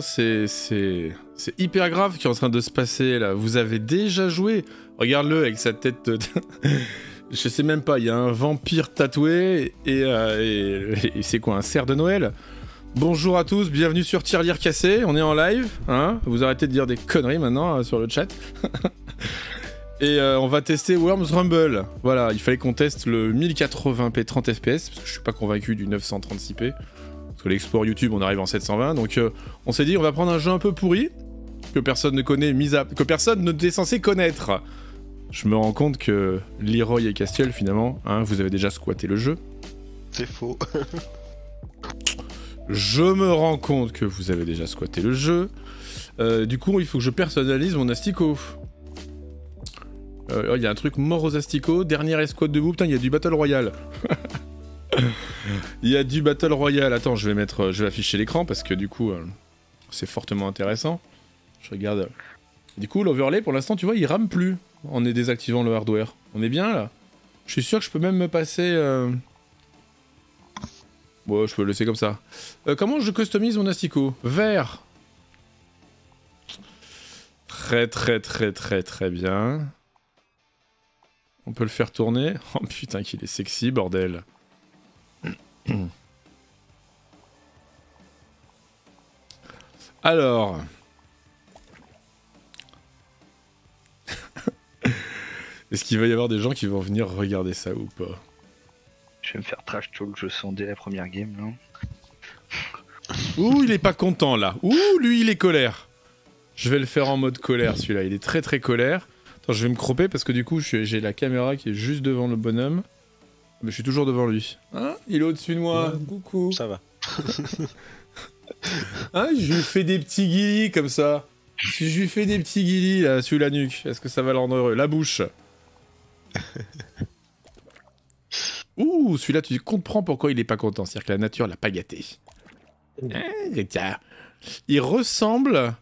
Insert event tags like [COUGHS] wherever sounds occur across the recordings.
C'est hyper grave qui est en train de se passer là. Vous avez déjà joué? Regarde-le avec sa tête. [LAUGHS] Je sais même pas. Il y a un vampire tatoué et, euh, et, c'est quoi un cerf de Noël? Bonjour à tous, bienvenue sur Tirelire Cassé. On est en live, hein? Vous arrêtez de dire des conneries maintenant euh, sur le chat. [LAUGHS] et euh, on va tester Worms Rumble. Voilà, il fallait qu'on teste le 1080p 30 fps parce que je suis pas convaincu du 936p. Parce que l'export YouTube, on arrive en 720. Donc euh, on s'est dit, on va prendre un jeu un peu pourri, que personne ne connaît, mis à... que personne ne est censé connaître. Je me rends compte que Leroy et Castiel, finalement, hein, vous avez déjà squatté le jeu. C'est faux. [LAUGHS] je me rends compte que vous avez déjà squatté le jeu. Euh, du coup, il faut que je personnalise mon asticot. Euh, il y a un truc mort aux asticots, dernière escouade debout, putain, il y a du Battle Royale. [LAUGHS] [LAUGHS] Il y a du Battle Royale. Attends, je vais mettre, je vais afficher l'écran parce que du coup, euh, c'est fortement intéressant. Je regarde. Du coup, l'overlay, pour l'instant, tu vois, il rame plus en désactivant le hardware. On est bien là Je suis sûr que je peux même me passer... Euh... Bon, je peux le laisser comme ça. Euh, comment je customise mon asticot Vert. Très très très très très bien. On peut le faire tourner. [LAUGHS] Oh putain qu'il est sexy, bordel. [CLEARS THROAT] Alors... [LAUGHS] Est-ce qu'il va y avoir des gens qui vont venir regarder ça ou pas? Je vais me faire trash talk, je sens dès la première game là. [LAUGHS] Ouh, il est pas content là. Ouh, lui il est colère. Je vais le faire en mode colère celui-là, il est très très colère. Attends, je vais me cropper parce que du coup j'ai la caméra qui est juste devant le bonhomme. Mais je suis toujours devant lui. Hein Il est au-dessus de moi. Coucou. Ça va. [LAUGHS] hein Je lui fais des petits guillis comme ça. Si je lui fais des petits guillis là, sur la nuque, est-ce que ça va le rendre heureux? La bouche. [LAUGHS] Ouh, celui-là, tu comprends pourquoi il est pas content. C'est-à-dire que la nature l'a pas gâté. Hein, il ressemble.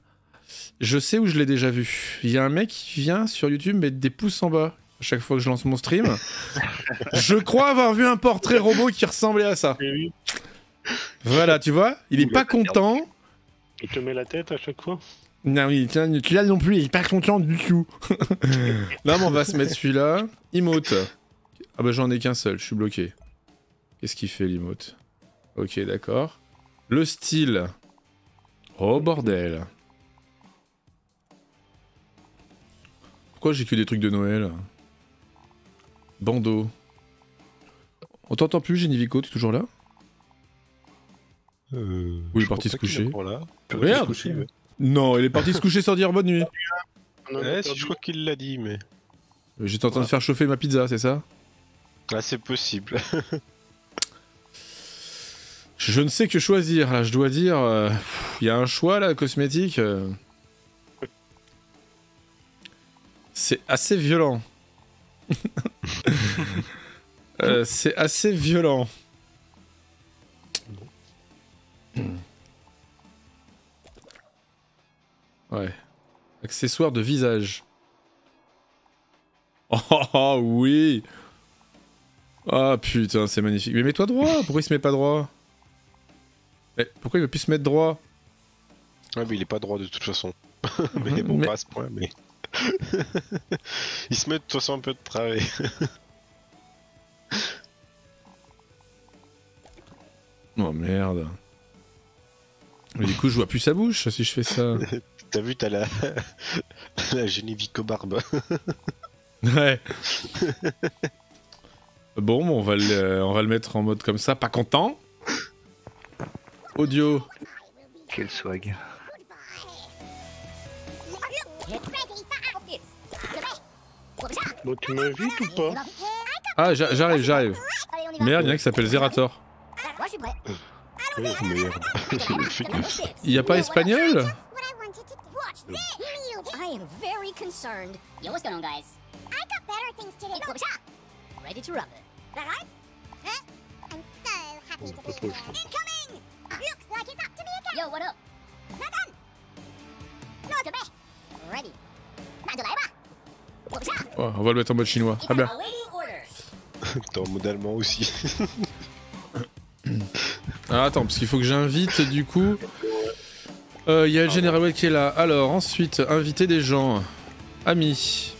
Je sais où je l'ai déjà vu. Il y a un mec qui vient sur YouTube mettre des pouces en bas chaque fois que je lance mon stream. je crois avoir vu un portrait robot qui ressemblait à ça. Voilà, tu vois, il est pas content. Il te met la tête à chaque fois? Non, oui, tu l'as non plus, il est pas content du tout. [LAUGHS] Là, on va se mettre celui-là. Emote. Ah bah j'en ai qu'un seul, je suis bloqué. Qu'est-ce qu'il fait l'emote? Ok, d'accord. Le style. Oh bordel. Pourquoi j'ai que des trucs de Noël? Bandeau. On t'entend plus, Genivico, tu es toujours là? Euh, Oui, il est parti se coucher. Regarde non, il est parti se coucher sans dire bonne nuit. Ouais, je crois qu'il l'a dit, mais. Euh, j'étais en train de faire chauffer ma pizza, c'est ça? Ah, c'est possible. [LAUGHS] je ne sais que choisir, là, je dois dire. Euh, il y a un choix, là, cosmétique. Euh. C'est assez violent. [LAUGHS] c'est assez violent. Ouais. Accessoire de visage. [LAUGHS] Oh, oh, oh oui Ah putain, c'est magnifique. Mais mets-toi droit Pourquoi il se met pas droit? Mais pourquoi il veut plus se mettre droit? Ouais, mais il est pas droit de toute façon. [LAUGHS] mais bon, pas à ce point, mais. [LAUGHS] il se met de toute façon un peu de travail. [LAUGHS] oh merde. Mais du coup, je vois plus sa bouche si je fais ça. [LAUGHS] T'as vu, t'as la, la Genevico barbe. ouais. bon, on va, le, on va le mettre en mode comme ça, pas content. Audio. Quel swag. Bon, tu m'invites ou pas Ah, j'arrive, j'arrive. Merde, il y en a qui s'appelle Zerator. Il y a pas espagnol I am very concerned. Yo, what's going on, guys? I got better things to do. Ready to rub it. That right? Huh? I'm so happy to be here. Incoming! Looks like it's up to me again. Yo, what up? Not done. No, to be. Ready. Oh, on va le mettre en mode chinois. Ah bien. T'es en mode allemand aussi. [COUGHS] ah, attends, parce qu'il faut que j'invite du coup il euh, y a le General qui est là. Alors, ensuite, inviter des gens. Amis.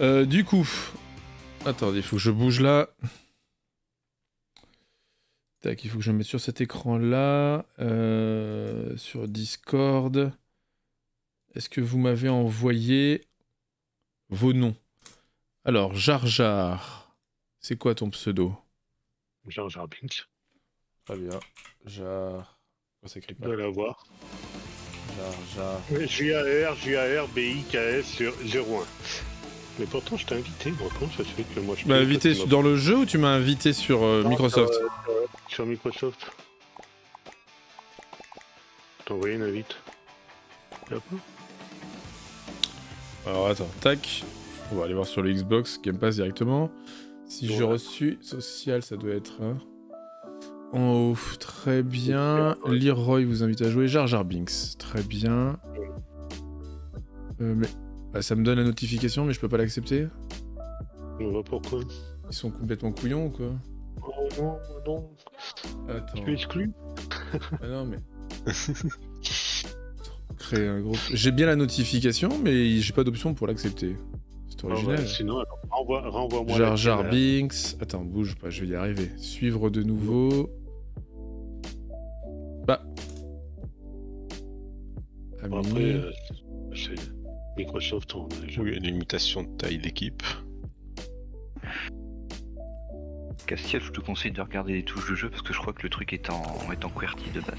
Euh, du coup. Attendez, il faut que je bouge là. Tac, il faut que je me mette sur cet écran-là. Euh, sur Discord. Est-ce que vous m'avez envoyé vos noms? Alors, Jar Jar. C'est quoi ton pseudo? Jar Jar Binks. Très bien. Jar. On s'écrit pas. De l'avoir. Jar, Jar. J-A-R, J-A-R, B-I-K-S sur 01. Mais pourtant, je t'ai invité. Bon, comment ça se fait que moi je Tu m'as invité dans le jeu ou tu m'as invité sur euh, Microsoft euh, Sur Microsoft. T'as envoyé une invite. Alors attends, tac. On va aller voir sur le Xbox Game Pass directement. Si j'ai reçu social, ça doit être. Hein. En haut, très bien. Leroy vous invite à jouer. Jar Jar Binks, très bien. Euh, mais Ah, ça me donne la notification, mais je peux pas l'accepter pourquoi Ils sont complètement couillons ou quoi? Oh non, non, Attends. tu es exclu Ah non, mais. [LAUGHS] Un. J'ai bien la notification, mais j'ai pas d'option pour l'accepter. C'est Ah ouais, original. Sinon, alors, renvoie- renvoie-moi Jar Jar Binks. Attends, bouge pas, je vais y arriver. Suivre de nouveau. Bah. Bon. Après, euh, c'est Microsoft, on a déjà- Oui, une limitation de taille d'équipe. Castiel, je te conseille de regarder les touches de jeu parce que je crois que le truc est en, est en QWERTY de base.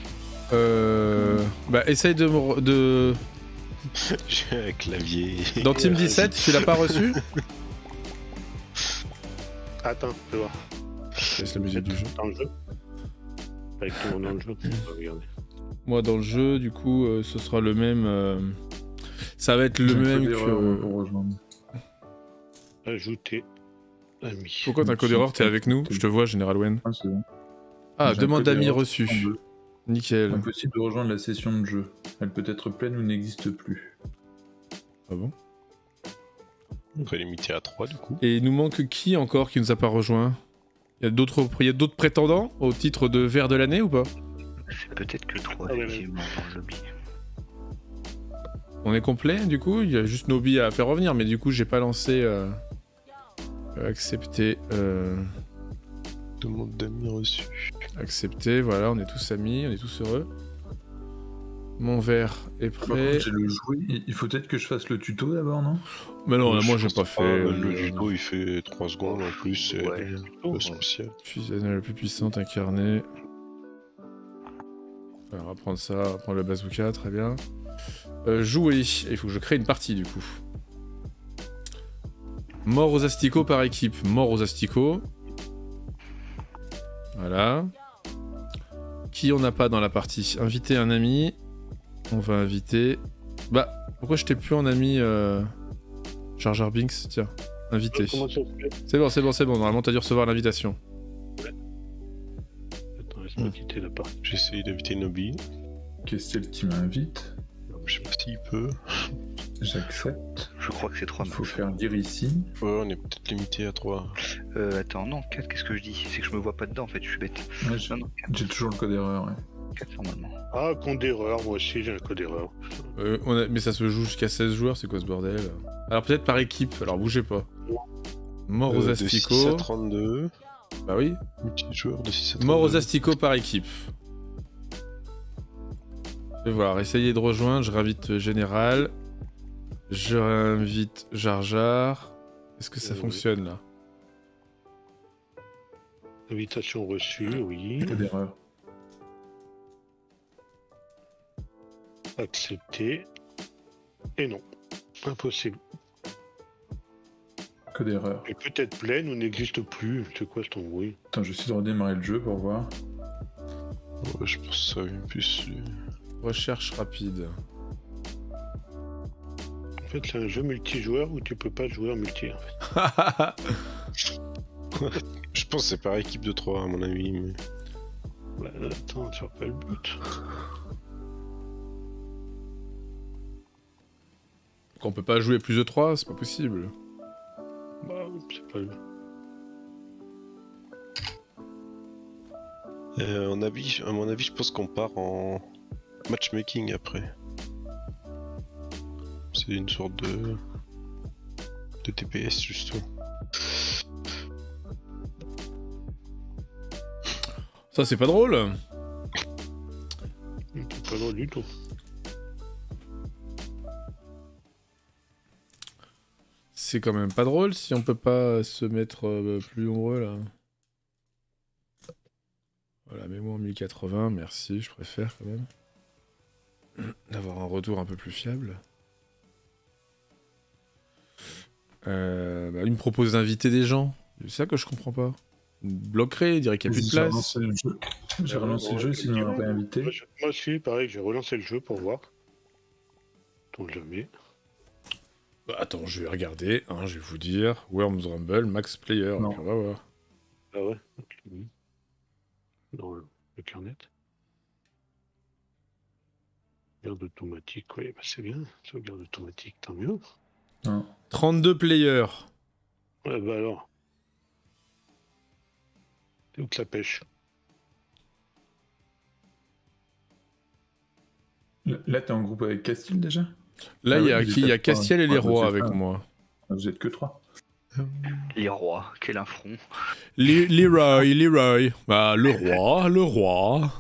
Euh. Bah, essaye de. me re- de... [LAUGHS] J'ai un clavier. Dans Team 17, tu l'as pas reçu? [LAUGHS] Attends, je vais voir. Laisse la musique du jeu. Dans le jeu Avec tout le monde dans le jeu, on va regarder. Moi, dans le jeu, du coup, euh, ce sera le même. euh, Ça va être le même que. rejoindre. Ajouter ami. Pourquoi t'as un code erreur T'es avec nous Je te vois, Général Wen. Ah, c'est bon. Ah, demande d'amis d'erreur reçu. en bleu. Nickel. Impossible de rejoindre la session de jeu. Elle peut être pleine ou n'existe plus. Ah bon On peut limiter à 3 du coup. Et il nous manque qui encore qui nous a pas rejoint Il y a d'autres il y a d'autres prétendants au titre de verre de l'année ou pas C'est peut-être que 3 Ah effectivement dans le lobby. On est complet du coup Il y a juste Nobi à faire revenir, mais du coup j'ai pas lancé. Euh... euh, Accepter. Euh... Demande d'amis reçu. Accepter, voilà, on est tous amis, on est tous heureux. Mon verre est prêt. contre, j'ai le jouet. Il- faut peut-être que je fasse le tuto d'abord, non? Mais non, Je moi j'ai pas fait. euh, euh, le judo il fait 3 secondes en plus, c'est Ouais. pas spécial. La plus puissante incarnée. Alors, on va prendre ça, on va prendre le bazooka, très bien. Euh, jouer, il faut que je crée une partie du coup. Mort aux asticots par équipe, mort aux asticots. Voilà. Qui on n'a pas dans la partie Inviter un ami. On va inviter. Bah, pourquoi je t'ai plus en ami euh... Jar Jar Binks? Tiens, invité. C'est bon, c'est bon, c'est bon. Normalement, t'as dû recevoir l'invitation. Attends, laisse-moi quitter la partie. J'ai essayé d'inviter Nobi. Qu'est-ce qui m'invite? Je sais pas s'il peut. J'accepte. Je crois que c'est 3 Il faut faire dire ici. Ouais, on est peut-être limité à 3. Euh, attends, non, 4, qu'est-ce que je dis? C'est que je me vois pas dedans en fait, je suis bête. Ouais, j'ai Non, non, j'ai toujours le code erreur. Ouais. 4 normalement. Ah, compte d'erreur, moi aussi j'ai un code d'erreur. Euh, on a- Mais ça se joue jusqu'à 16 joueurs, c'est quoi ce bordel? Alors peut-être par équipe, alors bougez pas. Mort aux Euh, de 6 à asticots. 32. Bah oui. Multijoueur de 6 à 32. Mort aux asticots par équipe. Je vais voir, essayez de rejoindre, je réinvite euh, Général. Je réinvite Jar Jar. Est-ce que ça Euh, oui. fonctionne là? Invitation reçue, oui. Code erreur. Accepter. Et non. Impossible. Code erreur. Elle peut être pleine ou n'existe plus. C'est quoi ton bruit Attends, j'essaie de redémarrer le jeu pour voir. Ouais, je pense que ça vient plus. euh, Recherche rapide. En fait, c'est un jeu multijoueur où tu peux pas jouer en multi. En fait. [LAUGHS] Je pense que c'est par équipe de 3 à mon avis. Mais... Bah, attends, tu vois pas le but. Qu'on peut pas jouer plus de 3, c'est pas possible. Bah, c'est pas le Euh, à mon avis, je pense qu'on part en matchmaking après. C'est une sorte de de TPS justement. Ça c'est pas drôle. C'est pas drôle du tout. C'est quand même pas drôle si on peut pas se mettre euh, plus nombreux là. Voilà, mets-moi en 1080, merci, je préfère quand même. D'avoir un retour un peu plus fiable. Euh, bah, il me propose d'inviter des gens. C'est ça que je comprends pas. Il me bloquerait, il dirait qu'il n'y a plus de place. J'ai relancé le jeu s'il ne m'a pas invité. Moi, je- moi aussi, pareil, j'ai relancé le jeu pour voir. Donc je le mets. Bah, attends, je vais regarder, hein, je vais vous dire. Worms Rumble, Max Player, Non. et puis on va voir. Ah ouais. Dans le, le carnet. Sauvegarde automatique, oui, bah c'est bien. Sauvegarde automatique, tant mieux. Non. 32 players. Ouais, bah alors. C'est où que la pêche? Là, t'es en groupe avec Castile déjà? Là, Ah il y oui, a vous qui? Il y a pas- Castiel et les rois avec pas- moi. Ah, Vous êtes que trois. Les rois, quel affront. Li- Leroy, Leroy. Bah, le roi, le roi.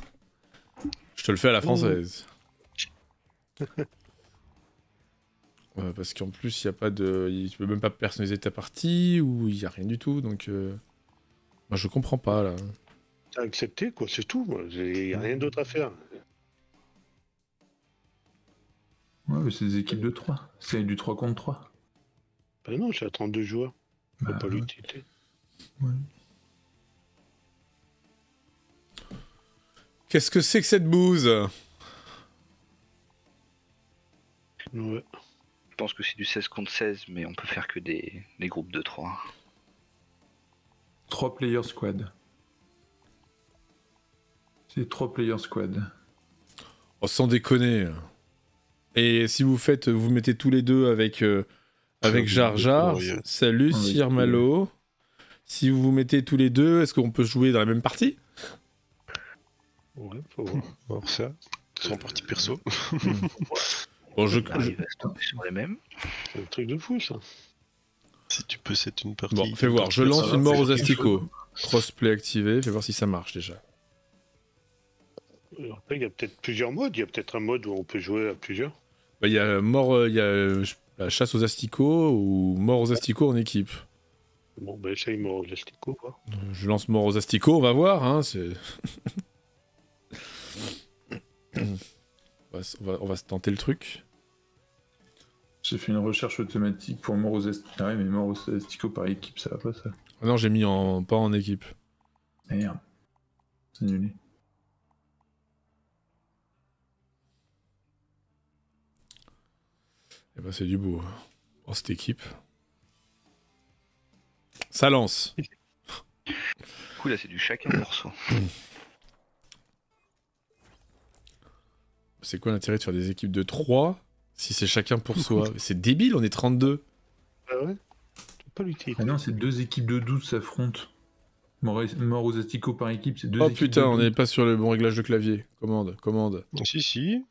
Je te le fais à la française. Ouais, [LAUGHS] parce qu'en plus, il y a pas de. il- Tu peux même pas personnaliser ta partie ou il y a rien du tout, donc. euh, Moi, je comprends pas là. T'as accepté, quoi, c'est tout. Il n'y a rien d'autre à faire. Ouais, mais c'est des équipes de 3. C'est du 3 contre 3. Bah non, j'ai à 32 joueurs. Faut Bah, pas ouais. l'utilité. Qu'est-ce que c'est que cette bouse? Ouais. Je pense que c'est du 16 contre 16, mais on peut faire que des, des groupes de 3. 3 player squad. C'est 3 player squad. Oh, sans déconner. Et si vous faites, vous mettez tous les deux avec, euh, avec Jar Jar. Salut, Sir Malo. Si vous vous mettez tous les deux, est-ce qu'on peut jouer dans la même partie? Ouais, faut voir. Alors ça, c'est en partie perso. [LAUGHS] Bon, je, tomber sur les mêmes. C'est un truc de fou, ça. si tu peux, c'est une partie. Bon, fais voir, je lance une mort aux asticots. Crossplay activé, fais voir si ça marche déjà. Alors, Après, il y a peut-être plusieurs modes. Il y a peut-être un mode où on peut jouer à plusieurs. Bah, Il y a mort, euh, il y a euh, la chasse aux asticots ou mort aux asticots en équipe. Bon, ben, essaye mort Elastico, quoi. Euh, Je lance mort aux asticots, on va voir. Hein, c'est... [CLEARS THROAT] on, va, s- on va- on va se tenter le truc. J'ai fait une recherche automatique pour mort aux asticots. Ah ouais, mais mort aux asticots par équipe, ça va pas ça. Ah non, j'ai mis en pas en équipe. Merde. C'est annulé. Et bah c'est du beau. Oh, cette équipe. Ça lance. Du coup, là, c'est du chacun pour [CLEARS THROAT] C'est quoi l'intérêt de faire des équipes de 3 si c'est chacun pour soi? C'est débile, on est 32. Ah ouais pas l'utilité. Ah non, c'est deux équipes de 12 s'affrontent. Mort, mort aux asticots par équipe, c'est deux Oh équipes putain, de on 12. n'est pas sur le bon réglage de clavier. Commande, commande. Si, si.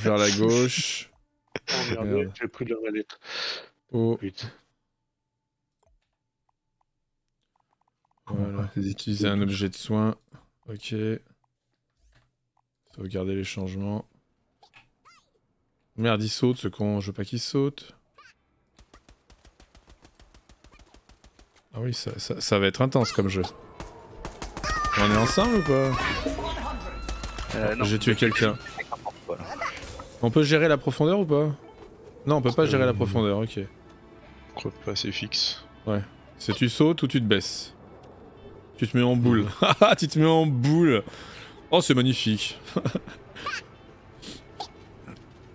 Vers la [LAUGHS] gauche. Oh, merde, Merde. j'ai pris de la lettre. Oh, Putain. voilà. Utiliser un 12. objet de soin. Ok. Sauvegarder les changements. Merde, il saute ce con. Je veux pas qu'il saute. Ah oui, ça, ça- ça va être intense comme jeu. On est ensemble ou pas? Euh, J'ai tué quelqu'un. On peut gérer la profondeur ou pas? Non, on peut pas gérer la profondeur, ok. Je crois pas, c'est fixe. C'est tu sautes ou tu te baisses? Tu te mets en boule. Haha, [LAUGHS] tu te mets en boule Oh, c'est magnifique [LAUGHS]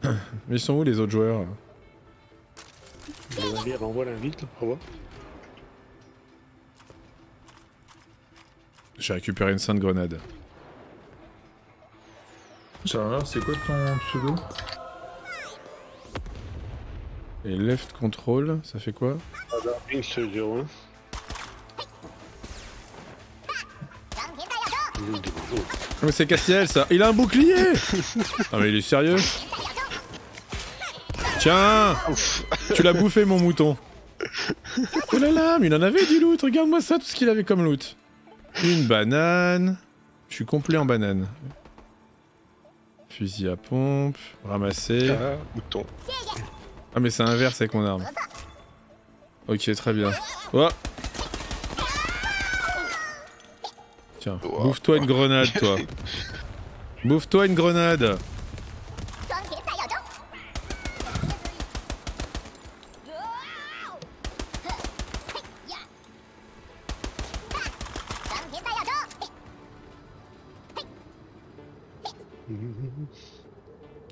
[COUGHS] Mais ils sont où les autres joueurs Bon, allez, renvoie l'invite, là, au revoir. J'ai récupéré une sainte grenade. Charles, c'est quoi ton pseudo? Et left control, ça fait quoi? Ping ce 01. Mais c'est Castiel ça Il a un bouclier [LAUGHS] Ah mais il est sérieux? Tiens Tu l'as bouffé mon mouton Oh là là, mais il en avait du loot, regarde-moi ça, tout ce qu'il avait comme loot. Une banane. Je suis complet en banane. Fusil à pompe, ramasser. Ah, mouton. Ah mais c'est inverse avec mon arme. Ok, très bien. Oh Tiens, Wow. bouffe-toi une grenade, toi. [LAUGHS] bouffe-toi une grenade.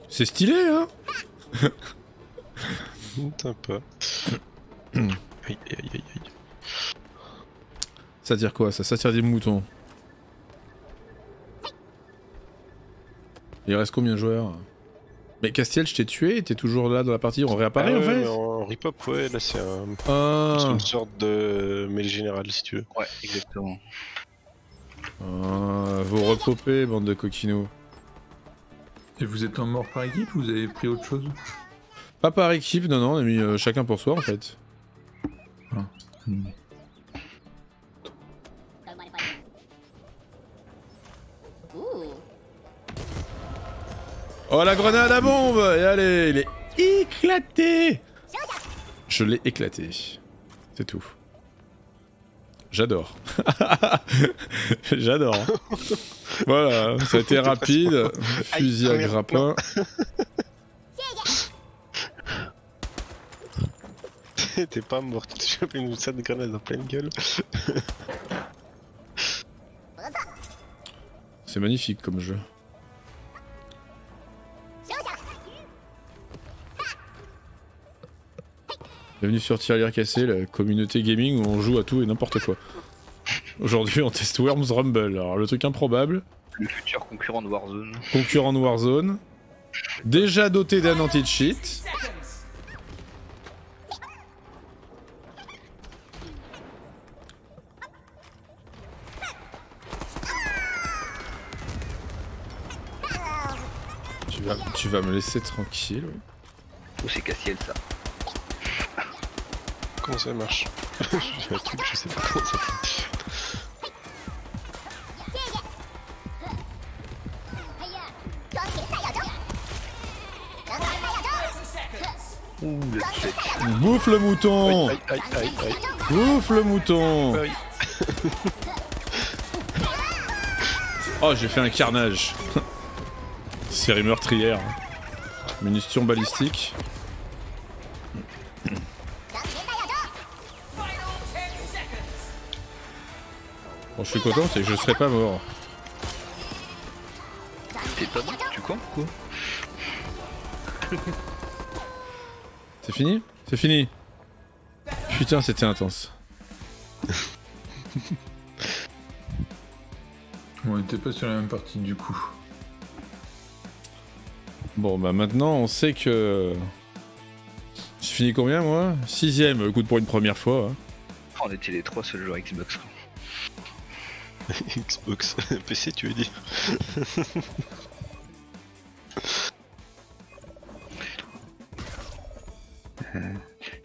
C'est stylé, hein [LAUGHS] Sympa. aïe, [COUGHS] aïe, aïe, aïe, aïe. Ça tire quoi ça Ça tire des moutons. Il reste combien de joueurs? Mais Castiel, je t'ai tué, t'es toujours là dans la partie, on réapparaît Ah en fait En rip-hop, ouais, là c'est un- c'est Ah, une sorte de mêlée générale si tu veux. Ouais, exactement. Ah, vous repopez, bande de coquinots. Et vous êtes en mort par équipe ou vous avez pris autre chose? Pas par équipe, non, non, on a mis euh, chacun pour soi en fait. Hmm. Oh la grenade à bombe Et allez, il est éclaté Je l'ai éclaté. C'est tout. J'adore. [LAUGHS] J'adore. [LAUGHS] voilà, ça a été rapide. Fusil à grappin. [LAUGHS] T'es pas mort, tu t'es chopé une salle de grenade en pleine gueule. C'est magnifique comme jeu. Bienvenue sur Tirelire Cassé, la communauté gaming où on joue à tout et n'importe quoi. Aujourd'hui, on teste Worms Rumble. Alors, le truc improbable, Le futur concurrent de Warzone. concurrent de Warzone, déjà doté d'un anti-cheat. Tu vas, tu vas me laisser tranquille. oui. Oh, c'est Cassiel ça. Comment ça marche J'ai [LAUGHS] un truc, je sais pas comment ça. Ouh. Bouffe le mouton Aïe aïe aïe aïe. Bouffe le mouton Aïe. [LAUGHS] Oh, j'ai fait un carnage. [LAUGHS] Série meurtrière. Munitions balistiques. Bon, je suis content, c'est que je serais pas mort. T'es pas bon, tu comptes quoi [LAUGHS] C'est fini C'est fini Putain, c'était intense. [LAUGHS] On était pas sur la même partie du coup. Bon, bah maintenant, on sait que... J'ai fini combien, moi? Sixième, écoute, pour une première fois. hein. On était les trois seuls joueurs Xbox. [LAUGHS] Xbox. [LAUGHS] PC, tu veux dire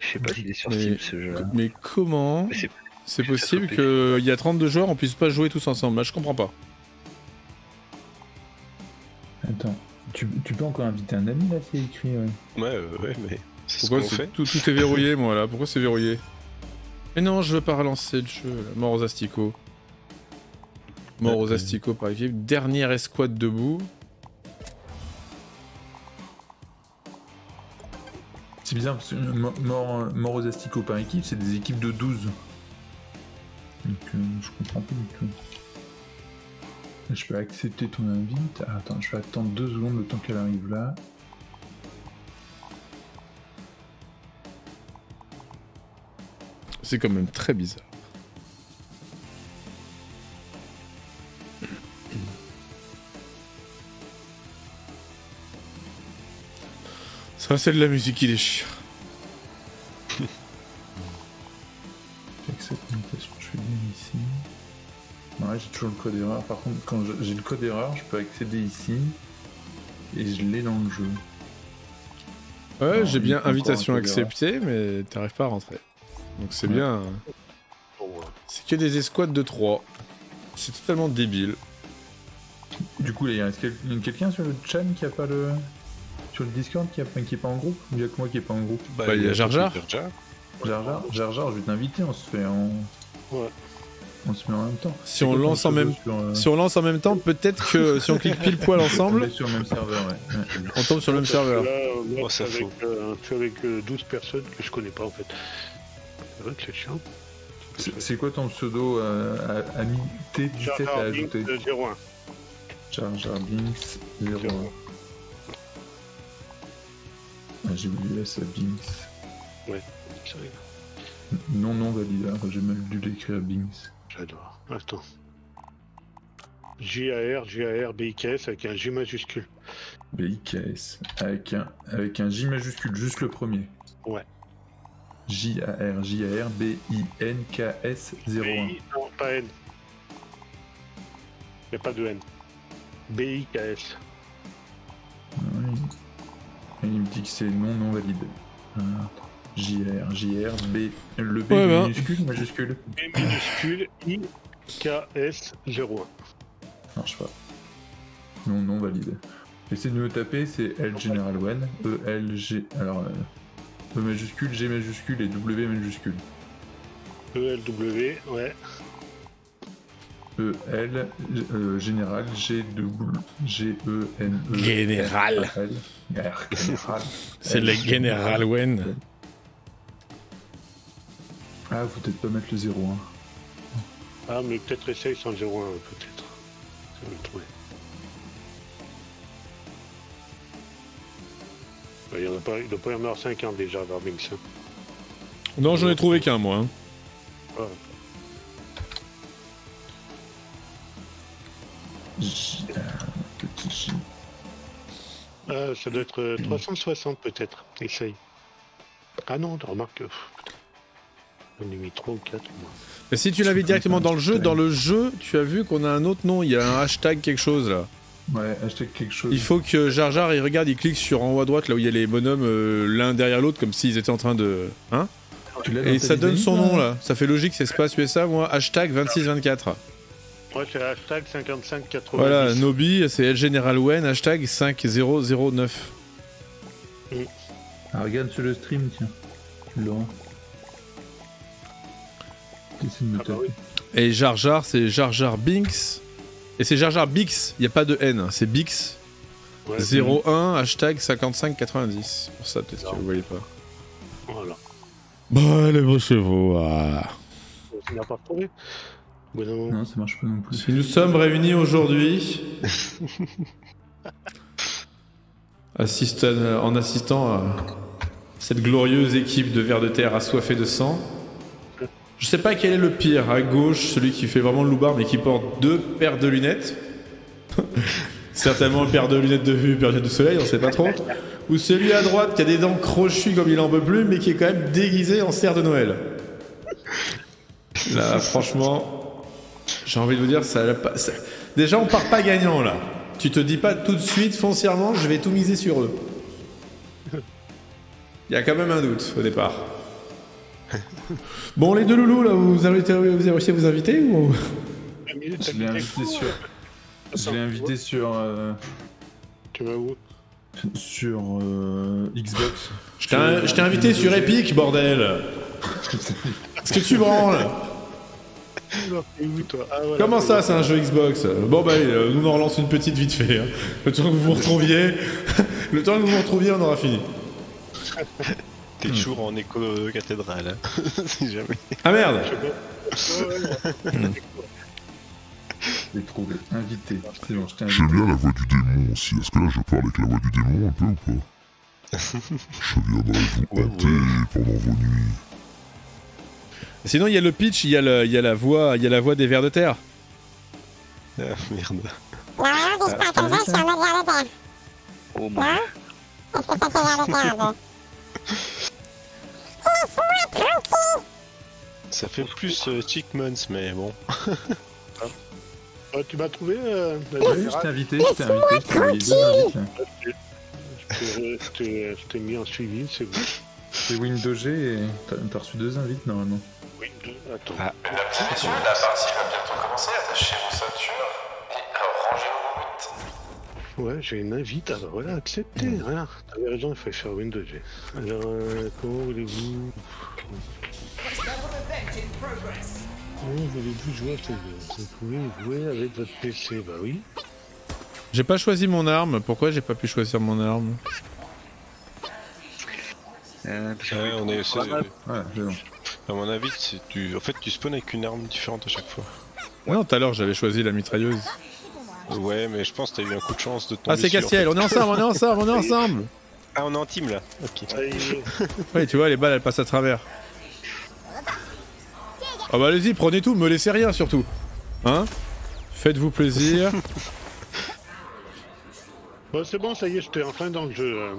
Je sais pas s'il est sur Mais- Steam ce jeu-là. Mais comment c'est- possible qu'il y a 32 joueurs, on puisse pas jouer tous ensemble Là, je comprends pas. Attends, tu, tu peux encore inviter un ami là, c'est écrit, ouais. Ouais, euh, ouais, mais ce Pourquoi c'est- fait. tout, tout est verrouillé, moi, là Pourquoi c'est verrouillé? Mais non, je veux pas relancer le jeu, là. Mort aux asticots. Mort aux asticots par équipe. Dernière escouade debout. C'est bizarre parce que euh, mo- mort, mort aux asticots par équipe, c'est des équipes de 12. Donc euh, je comprends pas du tout. Je peux accepter ton invite. Ah, attends, je vais attendre deux secondes le temps qu'elle arrive là. C'est quand même très bizarre. Ça, c'est de la musique qui déchire. [LAUGHS] J'accepte l'invitation, je fais bien ici. Ouais, j'ai toujours le code erreur. Par contre, quand j'ai le code erreur, je peux accéder ici. Et je l'ai dans le jeu. Ouais, j'ai bien invitation acceptée, mais t'arrives pas à rentrer. Donc c'est Ouais. bien. Euh, C'est que des escouades de 3. C'est totalement débile. Du coup, là, il reste quel- quelqu'un sur le chat qui a pas le. Sur le Discord qui, a... qui est pas en groupe Il y a que moi qui est pas en groupe. Bah, il y a Jar Jar. Jar. Jar Jar, Jar Jar, je vais t'inviter, on se fait en. Ouais. On se met en même temps. Si on lance en même sur, euh, Si on lance en même temps, peut-être que [LAUGHS] si on clique pile poil On ensemble, est sur le même serveur, ouais. ouais. on tombe sur le même serveur. Là, euh, moi, Oh, suis avec, euh, je suis avec euh, 12 personnes que je connais pas en fait. C'est vrai que c'est chiant. C'est- quoi ton pseudo euh, ami T17 Jar à Jar ajouter? Binks, euh, 01. Jar Jar Binks 01. Ah, j'ai voulu laisser Binks. C'est vrai, Non, non validable, j'ai mal dû l'écrire Binks. J'adore. Attends. J-A-R, J-A-R, B-I-K-S avec un J majuscule. BIKS. Avec un, avec un J majuscule, juste le premier. Ouais. J-A-R, J-A-R, B-I-N-K-S 01. B-I, non, pas N. Il n'y a pas de N. B-I-K-S. Oui. Et il me dit que c'est non non valide. Euh, J-R, J-R, B. Le B Ouais, bah. minuscule, majuscule. B minuscule I-K-S 01. Marche pas. Non, non valide. Essayez de me taper, c'est L General One, E L G. Alors, euh, E majuscule, G majuscule et W majuscule. Ouais. E L euh, Général, G double G E N E. Général. Général. C'est le General Wen. Ah, faut peut-être pas mettre le 0 hein. Ah, mais peut-être essaye sans le 01, peut-être. Ça va le trouver. Bah, Il y en a pas, il doit pas y en avoir 50 déjà, Barbings. hein. Non, j'en ai trouvé qu'un, moi. hein. Ah, Euh. Ah, ça doit être euh, 360 peut-être. Essaye. Ah non, remarque. J'en ai mis 3 ou 4 moi. Mais si tu l'avais directement dans le jeu, dans le jeu, tu as vu qu'on a un autre nom. Il y a un hashtag quelque chose là. Ouais, hashtag quelque chose. Il faut que Jar Jar il regarde, il clique sur en haut à droite là où il y a les bonhommes euh, l'un derrière l'autre comme s'ils étaient en train de. Hein? Et ça donne son nom là. Ça fait logique, c'est espace USA, moi. Hashtag 2624. Moi, c'est hashtag 5590. Voilà, Nobi, c'est El General Wen, hashtag 5009. Ah, regarde sur le stream, tiens. Tu l'auras. Ah bah oui. Et Jar Jar, c'est Jar Jar Binks. Et c'est Jar Jar Bix, il n'y a pas de N, hein, c'est Bix. Ouais, 01, hashtag 5590. Pour ça, peut-être que vous voyez pas. Voilà. Bah, les beaux chevaux. ah. Pas Bon, non. Non, ça marche pas non plus. Si nous sommes réunis aujourd'hui, [LAUGHS] assistant- en assistant à cette glorieuse équipe de vers de terre assoiffés de sang, je sais pas quel est le pire. À gauche, celui qui fait vraiment le loupard mais qui porte deux paires de lunettes. [LAUGHS] Certainement une paire de lunettes de vue, une paire de lunettes de soleil, on sait pas trop. Ou celui à droite qui a des dents crochues comme il en peut plus mais qui est quand même déguisé en cerf de Noël. Là, franchement, j'ai envie de vous dire, ça, a pas- ça- Déjà, on part pas gagnant là. Tu te dis pas tout de suite, foncièrement, je vais tout miser sur eux. Il y a quand même un doute au départ. Bon, les deux loulous là, vous avez, été- vous avez réussi à vous inviter ou? Je l'ai invité sur. Je l'ai invité sur. euh, Tu vas où? sur euh, Xbox. Je t'ai invité sur Epic, bordel [LAUGHS] Est-ce que tu branles où, toi Ah, voilà. Comment ça, c'est un jeu Xbox? Bon bah, allez, euh, nous on en relance une petite vite fait. hein. Le temps que vous vous retrouviez, [LAUGHS] le temps que vous vous retrouviez, on aura fini. T'es toujours en écho de cathédrale, hein. [LAUGHS] si jamais. Ah merde [LAUGHS] Ouais, ouais, Je l'ai trouvé. Invité. C'est bon, je t'ai J'aime bien la voix du démon aussi. Est-ce que là je parle avec la voix du démon un peu ou pas? Je viendrai vous Ouais, hanter pendant vos nuits. Sinon, il y a le pitch, il y a, le- il y a la voix, il y a la voix des vers de terre. Ah, merde. Non, que je vers le terre. Oh mon Non Est-ce que ça fait vers le terre un peu Laisse-moi tranquille Ça fait plus euh, Chickmans, mais bon. [LAUGHS] Ah, tu m'as trouvé euh, Oui, je t'ai invité, je t'ai invité, je t'ai mis en suivi, c'est bon. C'est Windows G et t'as reçu deux invites normalement. Oui, deux. Attends. Ah. Mesdames et messieurs, la partie va bientôt commencer. Attachez vos ceintures et rangez vos limites. Ouais, j'ai une invite, alors voilà, accepté. Voilà, t'avais raison, il fallait faire Windows G. Alors, euh, comment voulez-vous Comment voulez-vous jouer à Vous pouvez jouer avec votre PC, bah oui. J'ai pas choisi mon arme. Pourquoi j'ai pas pu choisir mon arme? Euh, parce que- Ouais, on est. Voilà. Bon. À mon avis, c'est tu... en fait, tu spawns avec une arme différente à chaque fois. Non, tout à l'heure j'avais choisi la mitrailleuse. Ouais, mais je pense que t'as eu un coup de chance de tomber Ah, c'est Castiel, on est ensemble, on est ensemble, on est ensemble Ah, on est en team là. Ok. Oui, [LAUGHS] tu vois, les balles elles passent à travers. Ah bah allez-y, prenez tout, me laissez rien surtout. Hein? Faites-vous plaisir. [LAUGHS] Bon, c'est bon, ça y est, j'étais enfin dans le jeu. euh.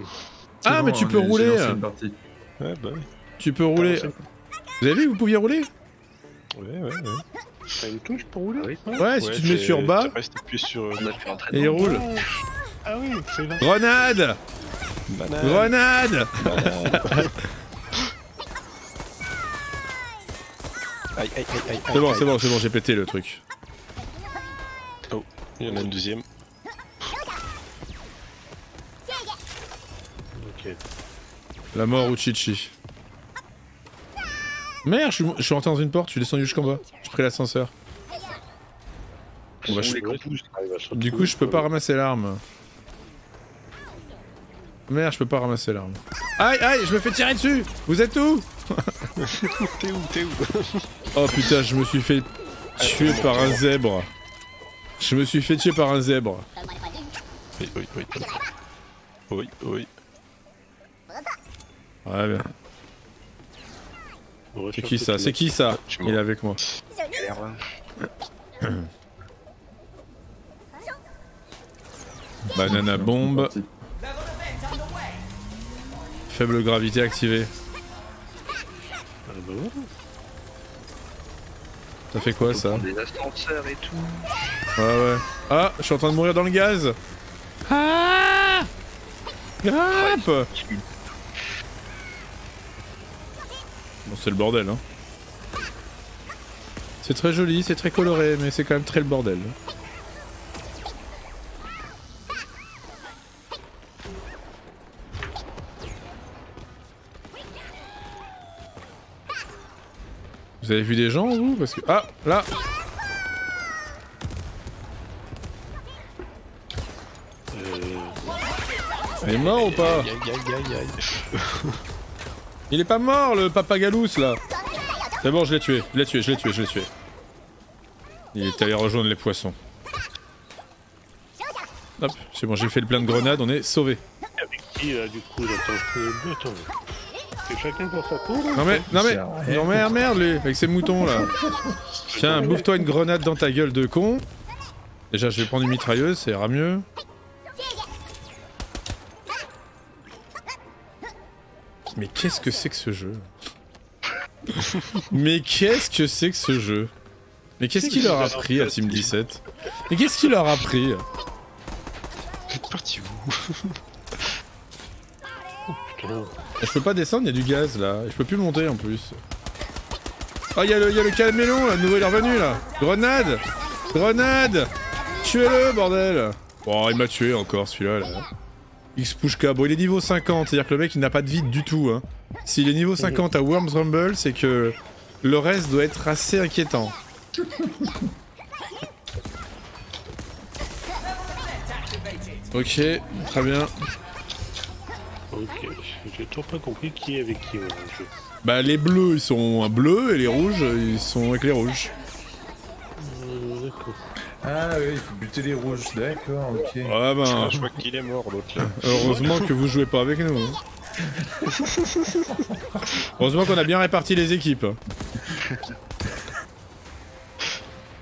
Ah, bon, mais tu on peux rouler. lancé une partie. Ouais, bah ouais. Tu peux rouler. Vous avez vu vous pouviez rouler Ouais, ouais, ouais. T'as une touche pour rouler Oui. Ouais, si Ouais, tu te mets sur bas tu sur. euh, On a fait et il roule. Ah oui, c'est là. Grenade banane. Grenade Aïe, aïe, aïe, aïe. C'est bon, c'est bon, c'est bon, j'ai pété le truc. Il y en a une deuxième. Ok. La mort ou Chichi. Merde, je suis, je suis rentré dans une porte, je suis descendu jusqu'en bas. J'ai pris l'ascenseur. Campus. Du coup, je peux pas ramasser l'arme. Merde, je peux pas ramasser l'arme. Aïe, aïe, je me fais tirer dessus Vous êtes où? [LAUGHS] T'es où, t'es où? Oh putain, je me suis fait tuer par un zèbre. Je me suis fait tuer par un zèbre. Oui, oui, oui. Oui, oui. Ouais, bien. C'est qui ça C'est qui ça Il est avec moi. [COUGHS] Banana bombe. Faible gravité activée. Ah bah. Ça fait quoi ça des ascenseurs et tout. Ouais, ouais. Ah, je suis en train de mourir dans le gaz. Ah Grappe Bon, c'est le bordel, hein. C'est très joli, c'est très coloré, mais c'est quand même très le bordel. Vous avez vu des gens, vous? Parce que... Ah, là Il est mort ou pas? Aïe, aïe, aïe. Il est pas mort le papagalous là C'est bon je l'ai tué, je l'ai tué, je l'ai tué, je l'ai tué. Il est allé rejoindre les poissons. Hop, c'est bon, j'ai fait le plein de grenades, on est sauvés. avec qui là du coup là, Attends, attends. C'est chacun pour sa peau là Non mais, non mais, non mais merde lui, avec ses moutons là. Tiens, bouffe-toi une grenade dans ta gueule de con. Déjà je vais prendre une mitrailleuse, ça ira mieux. Mais qu'est-ce que c'est que ce jeu? Mais qu'est-ce que c'est que ce jeu? Mais qu'est-ce qu'il leur a pris à Team 17 Mais qu'est-ce qu'il leur a pris Vous êtes parti où. Je peux pas descendre, il y a du gaz là. Je peux plus monter en plus. Ah, il y, a le- il y a le camélon là, nouveau il est revenu là. Grenade Grenade Tuez-le, bordel Bon, il m'a tué encore celui-là là. Pushka. Bon, il est niveau 50, c'est-à-dire que le mec il n'a pas de vide du tout. Hein. S'il est niveau 50 à Worms Rumble, c'est que le reste doit être assez inquiétant. Ok, très bien. Ok, j'ai toujours pas compris qui est avec qui. Bah les bleus ils sont bleus et les rouges ils sont avec les rouges. Ah oui, il faut buter les rouges, d'accord, ok. Ouais Ah, ben, Je vois qu'il est mort l'autre là. [LAUGHS] heureusement que vous jouez pas avec nous. hein. Heureusement qu'on a bien réparti les équipes.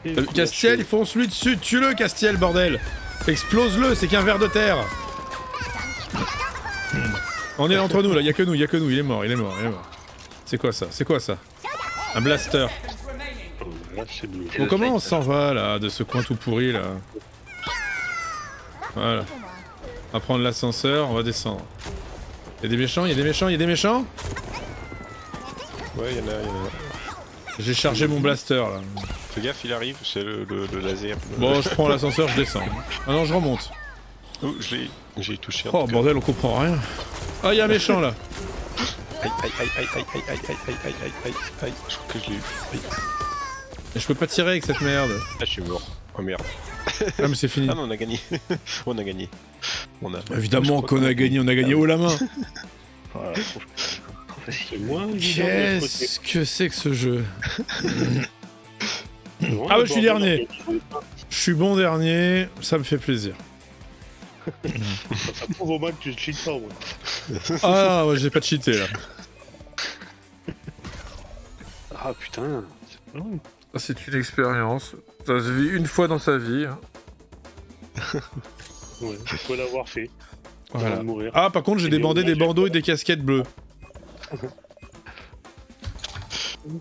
Euh, Castiel, je il fonce lui dessus, tue-le Castiel bordel Explose-le, c'est qu'un ver de terre On est entre nous là, y a que nous, y a que nous, il est mort, il est mort, il est mort. C'est quoi ça C'est quoi ça? Un blaster. Bon comment on s'en va là, de ce coin tout pourri là Voilà. On va prendre l'ascenseur, on va descendre. Y'a des méchants, y'a des méchants, y'a des méchants Ouais, il y en a, il y en a. J'ai chargé mon blaster là. Fais gaffe, il arrive, c'est le, le, le laser. Bon, je prends l'ascenseur, je descends. Ah non, je remonte. Oh, je l'ai, j'ai touché. Oh bordel, on comprend rien. Ah, y'a un méchant là. Aïe, aïe, aïe, aïe, aïe, aïe, aïe, aïe, aïe, aïe, aïe, aïe, aïe. Je crois que je l'ai eu. Aïe. Et je peux pas tirer avec cette merde. Ah, je suis mort. Oh merde. Ah, mais c'est fini. Ah non, on a gagné. [LAUGHS] on a gagné. On a. Évidemment qu'on a gagné, on a gagné haut la main. Voilà, trop Qu'est-ce que c'est que ce jeu Ah, bah, je suis dernier. Je suis bon dernier, ça me fait plaisir. Ça prouve au moins que tu ne cheats pas, ouais. Ah, ouais, j'ai pas cheaté là. Ah putain, c'est C'est une expérience. Ça se vit une fois dans sa vie. hein. [LAUGHS] Ouais, il faut l'avoir fait. Voilà. Mourir. Ah, par contre, j'ai Et des bandeaux et des casquettes bleues.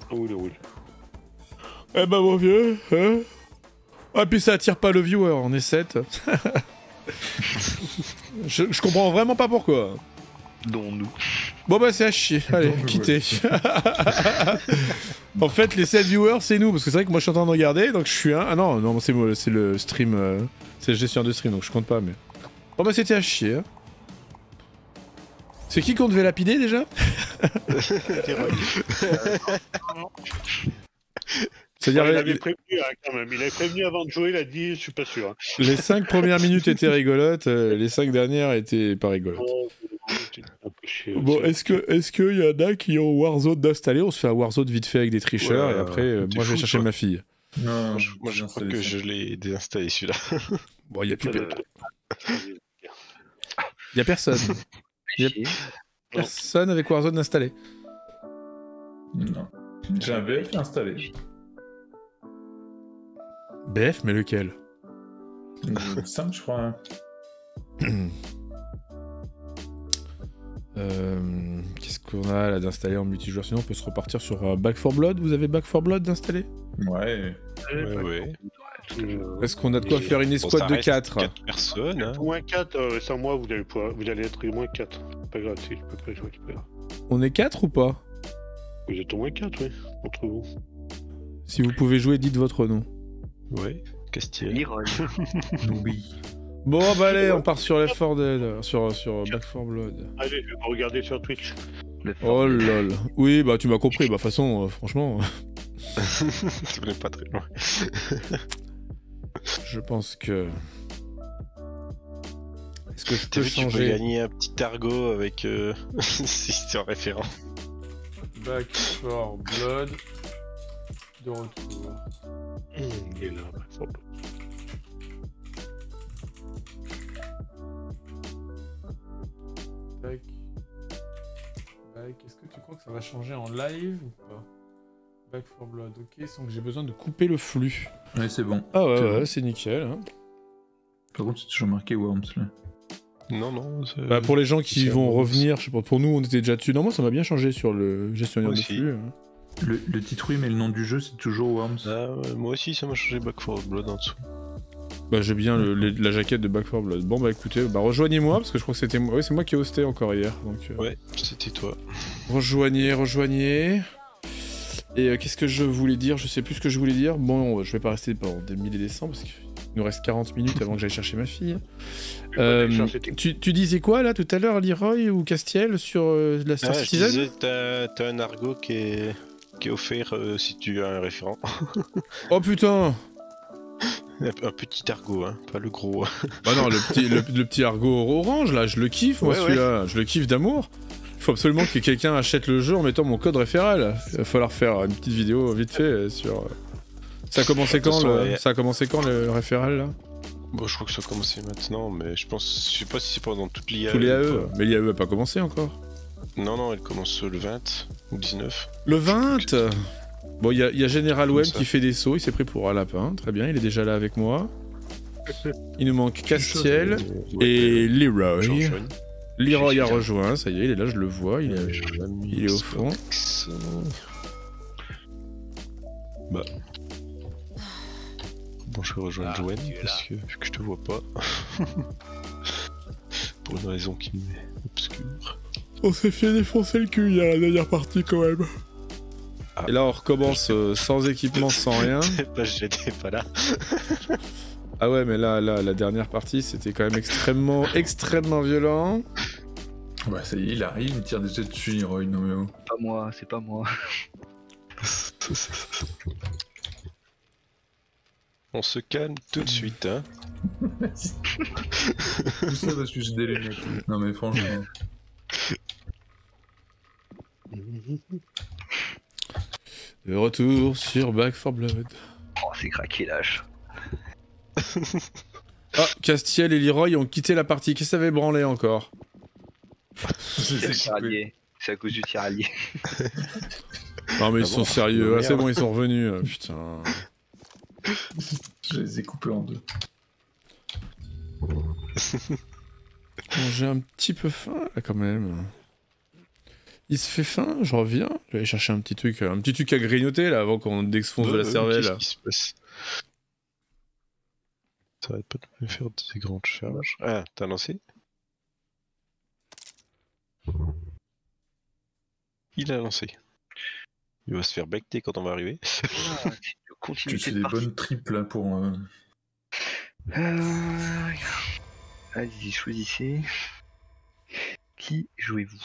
Roule, roule. Eh ben, mon vieux, hein Ah, puis ça attire pas le viewer, on est 7. [LAUGHS] je, je comprends vraiment pas pourquoi. Dont nous. Bon bah c'est à chier, [LAUGHS] allez, quittez. En fait, les 7 viewers, c'est nous, parce que c'est vrai que moi je suis en train de regarder, donc je suis un... Ah non, non, c'est le stream, euh, c'est le gestionnaire de stream, donc je compte pas, mais... Bon bah c'était à chier. hein. C'est qui qu'on devait lapider déjà? [LAUGHS] C'est-à-dire Ouais, il avait prévenu hein, quand même. Il avait prévenu avant de jouer, il a dit je suis pas sûr. hein. les 5 premières minutes étaient rigolotes, euh, les 5 dernières étaient pas rigolotes. Oh, Bon, est-ce que est-ce qu'il y en a qui ont Warzone d'installer On se fait un Warzone vite fait avec des tricheurs Ouais, et après, euh, moi je vais chercher toi. ma fille. Non, Moi, je, moi, je crois que ça. je l'ai désinstallé celui-là. [LAUGHS] Bon, il y a plus, Euh, pe- y a personne. [LAUGHS] Yep. Chier. Personne avec Warzone installé. Non. J'ai un VF installé. BF, mais lequel? 5, je crois. [CLEARS THROAT] Euh, Qu'est-ce qu'on a là d'installer en multijoueur? Sinon, on peut se repartir sur euh, Back 4 Blood. Vous avez Back 4 Blood d'installer? Ouais. Ouais, ouais. Euh, Est-ce qu'on a de quoi Et- faire une escouade de reste 4 quatre personnes. Hein. Moins 4, euh, sans moi, vous allez, pouvoir, vous allez être moins 4. Pas grave, si je peux pas jouer, pas grave. On est 4 ou pas? Vous êtes au moins 4, oui, entre vous. Si vous pouvez jouer, dites votre nom. Ouais, Castiel. Leroy. Oui. Bon, bah allez, on part sur Left 4 Dead, sur, sur Back 4 Blood. Allez, je vais regarder sur Twitch. Oh lol. Oui, bah tu m'as compris. Bah, de toute façon, euh, franchement, [LAUGHS] Ça venait pas très loin. [LAUGHS] je pense que. Est-ce que je peux vu, tu peux changer gagner un petit argot avec. Euh... [LAUGHS] si c'est en référent. Back 4 Blood de retour. Il est là, bah, faut pas. Est-ce que tu crois que ça va changer en live ou pas Back 4 Blood, ok, sans que j'ai besoin de couper le flux. Ouais, c'est bon. Ah ouais, C'est ouais, bon. c'est nickel. hein. Par contre, c'est toujours marqué Worms là. Non, non. c'est- Bah, pour les gens qui vont revenir, je sais pas, pour nous on était déjà dessus. Non, moi ça m'a bien changé sur le gestionnaire de flux. hein. Le, le titre, oui, mais le nom du jeu, c'est toujours Worms. Ah, ouais, moi aussi, ça m'a changé Back 4 Blood en dessous. Bah j'ai bien le- la jaquette de Back 4 Blood. Bon bah écoutez, bah rejoignez-moi parce que je crois que c'était moi. Oui, c'est moi qui ai hosté encore hier. Donc euh, Ouais, c'était toi. rejoignez, rejoignez. Et euh, qu'est-ce que je voulais dire? Je sais plus ce que je voulais dire. Bon, je vais pas rester pendant des milliers des cents parce qu'il nous reste 40 minutes avant que j'aille chercher ma fille. Euh, tu, tu disais quoi là tout à l'heure, Leroy ou Castiel sur euh, la Star Ah, je Citizen disais, t'as t'as un argot qui est, qui est offert euh, si tu as un référent. Oh putain un, petit argot, hein, pas le gros. Bah non, le petit, le, le petit argot orange là, je le kiffe moi Ouais, celui-là, je le kiffe d'amour. Il faut absolument que quelqu'un achète le jeu en mettant mon code référal. Il va falloir faire une petite vidéo vite fait sur. euh, Ça a commencé quand façon, le, ouais. ça a commencé quand le référal là? Bon, je crois que ça a commencé maintenant, mais je pense, je sais pas si c'est pendant toute l'IAE. Tous les ou AE. Mais l'IAE a pas commencé encore. Non, non, elle commence le 20 ou 19. Le 20 Bon, il y, a- il y a General Web qui fait des sauts, il s'est pris pour un lapin. Très bien, il est déjà là avec moi. [LAUGHS] Il nous manque Castiel et Leroy. Leroy a rejoint, ça y est, il est là, je le vois. Il est... il est au fond. Bah. Bon, je vais rejoindre Ah, Joanne parce que, vu que je te vois pas. [LAUGHS] Pour une raison qui m'est obscure. On s'est fait défoncer le cul il y a la dernière partie quand même. Ah. Et là on recommence euh, sans équipement, sans rien. [LAUGHS] bah, j'étais pas là. [LAUGHS] Ah ouais mais là, là la dernière partie c'était quand même extrêmement, extrêmement violent. Bah, ça y est, il arrive, il tire déjà dessus, Leroy. Non, mais oh. Pas moi, c'est pas moi. On se calme tout de suite, hein. Tout ça parce que j'ai des lunettes. Non, mais franchement. [LAUGHS] De retour sur Back 4 Blood. Oh, c'est craqué l'âge. [LAUGHS] Ah, Castiel et Leroy ont quitté la partie. Qu'est-ce que ça avait branlé encore C'est à cause du tiralier. [LAUGHS] Non mais ils Ah sont sérieux, ah, c'est bon ils sont revenus, euh, putain. Je les ai coupés en deux. Bon, J'ai un petit peu faim là quand même. Il se fait faim, je reviens. Je vais aller chercher un petit truc, un petit truc à grignoter là avant qu'on défonce de la cervelle. Qu'est-ce qui se passe? Ça arrête pas de me faire des grandes charges. Ah, t'as lancé? Il a lancé. Il va se faire becter quand on va arriver. Ah, Tu [LAUGHS] fais de des bonnes triples là pour. euh, Euh, Allez-y, choisissez. Qui jouez-vous?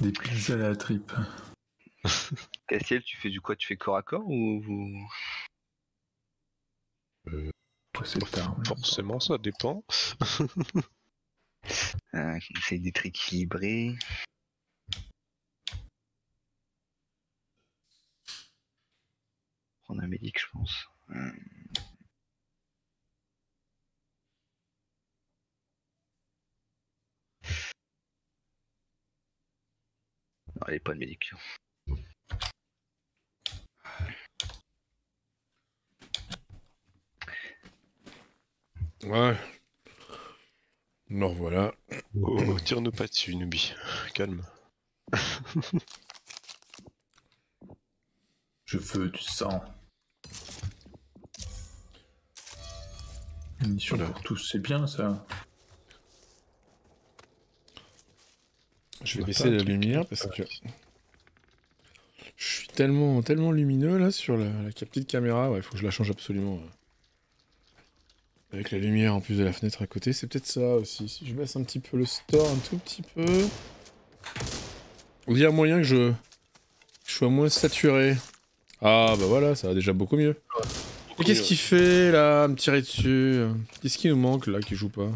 Des pizzas à la tripe. [LAUGHS] Castiel, tu fais du quoi? Tu fais corps à corps ou vous... C'est tard. Forcément, ça dépend. [LAUGHS] Ah, on essaye d'être équilibré. Prendre un médic, je pense. Euh. Non, allez, pas de médic. Ouais. Me revoilà. Oh, tire-nous pas dessus, Nubi. Calme. [LAUGHS] Je veux du sang. Munitions Oula. pour tous, c'est bien ça. Je vais a baisser la lumière parce que je suis tellement, tellement lumineux là sur la, la petite caméra. Ouais, il faut que je la change absolument. ouais. Avec la lumière en plus de la fenêtre à côté, c'est peut-être ça aussi. Si je baisse un petit peu le store, un tout petit peu. Il y a moyen que je, je sois moins saturé. Ah bah voilà, ça va déjà beaucoup mieux. Et qu'est-ce qu'il fait là, me tirer dessus? Qu'est-ce qui nous manque là qui joue pas?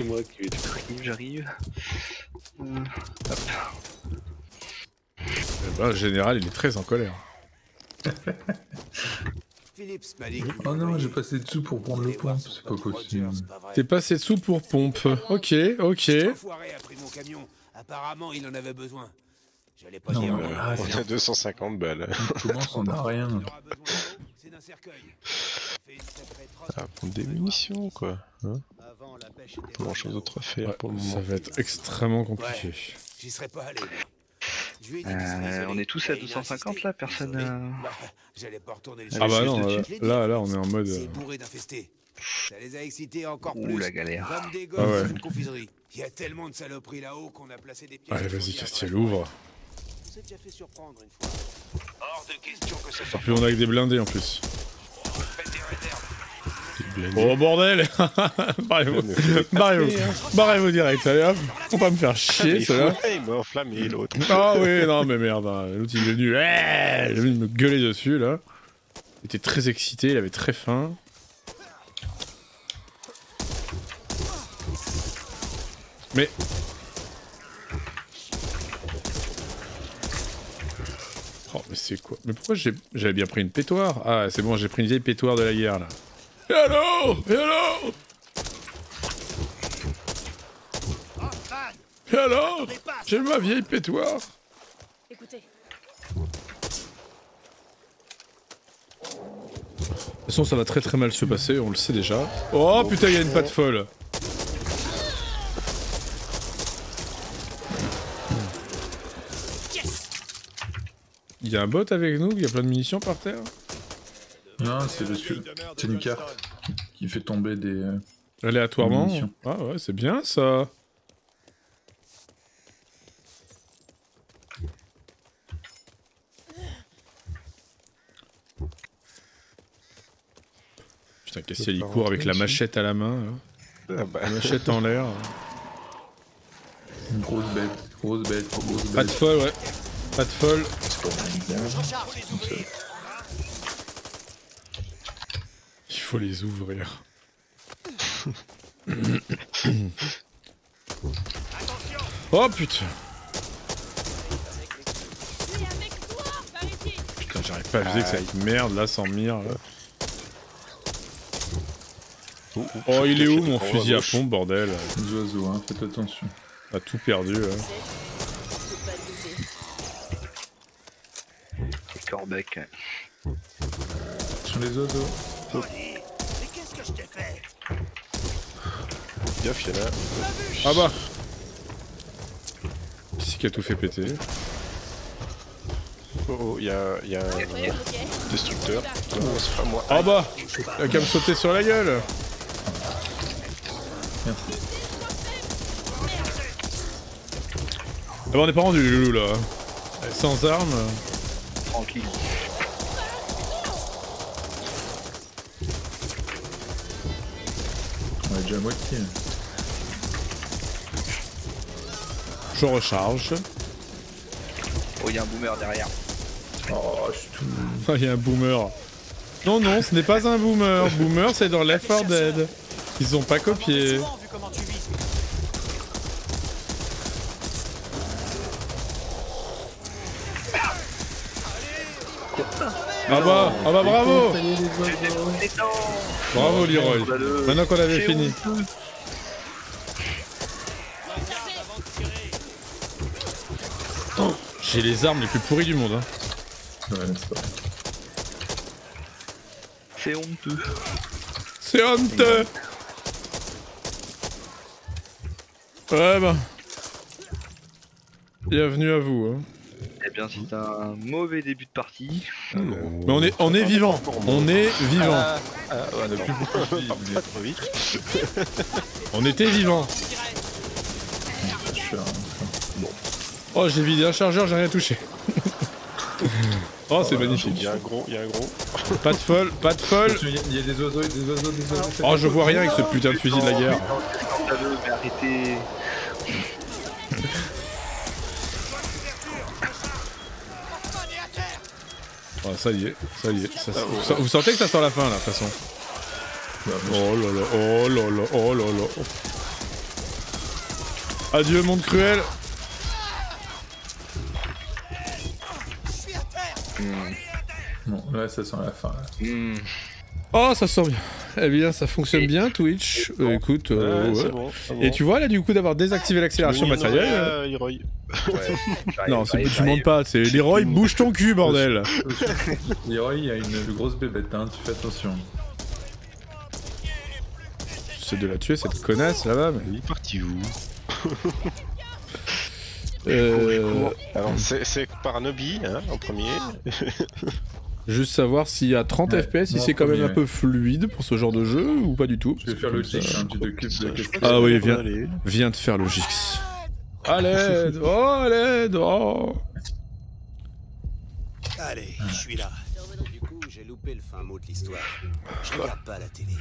C'est moi qui vais te J'arrive, j'arrive. Euh, Eh ben, Le général, il est très en colère. [LAUGHS] Oh non, j'ai passé dessous pour prendre le point, c'est pas possible. T'es passé dessous pour pompe. Ok, ok. L'enfoiré a pris mon camion. Apparemment, il en avait besoin. J'allais pas Non, dire. Euh, Ah, on a 250 balles. On commence, on a [LAUGHS] rien. Ah, prendre des munitions, quoi. Hein Pas grand chose d'autre à faire Ouais, pour le ça va être extrêmement compliqué. J'y serais pas allé. Euh, on est tous à et il a 250 insisté. là, personne. Euh, Bah, J'allais pas retourner le Ah bah non, dessus. là, là, là, on est en mode. C'est euh, bourré d'infestés. Ça les a excités encore Ouh, plus. la galère. Comme des Ah gosses ouais. dans une confiserie. Il y a tellement de saloperies là-haut qu'on a placé des pièces. Allez, vas-y, Castiel, ouvre. On s'est déjà fait surprendre une fois. Hors de question que ça Et sorte puis on a que des blindés en plus. Faites des réserves. Des blindés. Oh bordel [LAUGHS] Barrez-vous Barrez-vous Barrez-vous direct, allez hop Faut pas me faire chier, cela. il m'a enflammé l'autre. Ah oui, non mais merde, hein, l'autre il est venu, eh, il est venu me gueuler dessus là. Il était très excité, il avait très faim. Mais... Oh mais c'est quoi? Mais pourquoi j'ai- j'avais bien pris une pétoire? Ah c'est bon, j'ai pris une vieille pétoire de la guerre là. Et alors Et alors Et alors J'ai ma vieille pétoire Écoutez, De toute façon, ça va très très mal se passer, on le sait déjà. Oh putain, il y a une patte folle. Il y a un bot avec nous, il y a plein de munitions par terre. Non, c'est le c'est une carte qui fait tomber des. euh, Aléatoirement. Ah ouais, c'est bien ça. Putain, Cassiel il court avec la machette à la main. là. Ah bah, La machette en l'air. Une grosse bête, grosse bête, grosse Pas de bête. folle, ouais. Pas de folle. Il faut les ouvrir. oh putain Putain, j'arrive pas à viser que ça va être merde là sans mire. Là. Oh, il est où mon fusil à pompe, bordel? Les oiseaux, hein, faites attention. On a tout perdu. hein. Le douter. Les corbecs. Sur les oiseaux. Gaffe, y'en a. Ah bah Qui c'est qui a tout fait péter Oh, oh, y'a y a un destructeur. Non, c'est pas moi. Ah bah Il a qu'à me sauter sur la gueule Merci. Ah bah on est pas rendu les loulous là. Sans armes. Tranquille. On est déjà à moitié. Je recharge. Oh, il y a un boomer derrière. Oh, je suis tout. Ah, il y a un boomer. Non, non, ce n'est pas un boomer. Boomer, c'est dans Left 4 Dead. Ils ont pas copié. Ah bah, ah bah bravo Bravo Leroy. Scandaleux. Maintenant qu'on avait fini. J'ai les armes les plus pourries du monde. Hein. Ouais, c'est pas. C'est honteux. C'est honteux Ouais bah. Bienvenue à vous. Hein. Eh bien, c'est un mauvais début de partie. Mais on est, on est vivant. On est vivant. Ah, ah. On était vivant. [LAUGHS] je suis un- Oh, j'ai vidé un chargeur, j'ai rien touché. [LAUGHS] oh, c'est Il magnifique. y a un gros, il y a un gros. Pas de folle, pas de folle. Il y, a- il y a des oiseaux, des oiseaux, des oiseaux. Oh, je vois rien avec ce putain de fusil de la guerre. Arrêtez. [LAUGHS] Oh, ça y est, ça y est. ça- ça- vous sentez que ça sent la fin là, de toute façon. Oh là là, oh là là, oh là là. Adieu, monde cruel. Bon, là, ça sent la fin. là. Hmm. Oh, ça sent bien. Eh bien, ça fonctionne bien, Twitch. Euh, écoute, euh, Ouais, ouais. c'est bon, c'est bon. Et tu vois là, du coup, d'avoir désactivé l'accélération Le matérielle. Leroy, euh, Leroy. [LAUGHS] Non, c'est tu montes pas, c'est Leroy, bouge ton cul, bordel. [LAUGHS] Leroy, il y a une grosse bébête, hein, tu fais attention. C'est de la tuer, cette connasse là-bas, mais. Il est parti où? [LAUGHS] Euh, Alors, c'est par Nobby, hein, en premier. [LAUGHS] juste savoir s'il y a 30 Ouais, FPS, si c'est quand même un peu fluide pour ce genre de jeu ou pas du tout. Je vais faire le de. Ah oui, viens, viens de faire le Gix. À l'aide [LAUGHS] Oh, à l'aide Oh Allez, je suis là. J'ai loupé le fin mot de l'histoire. Je regarde pas la télé.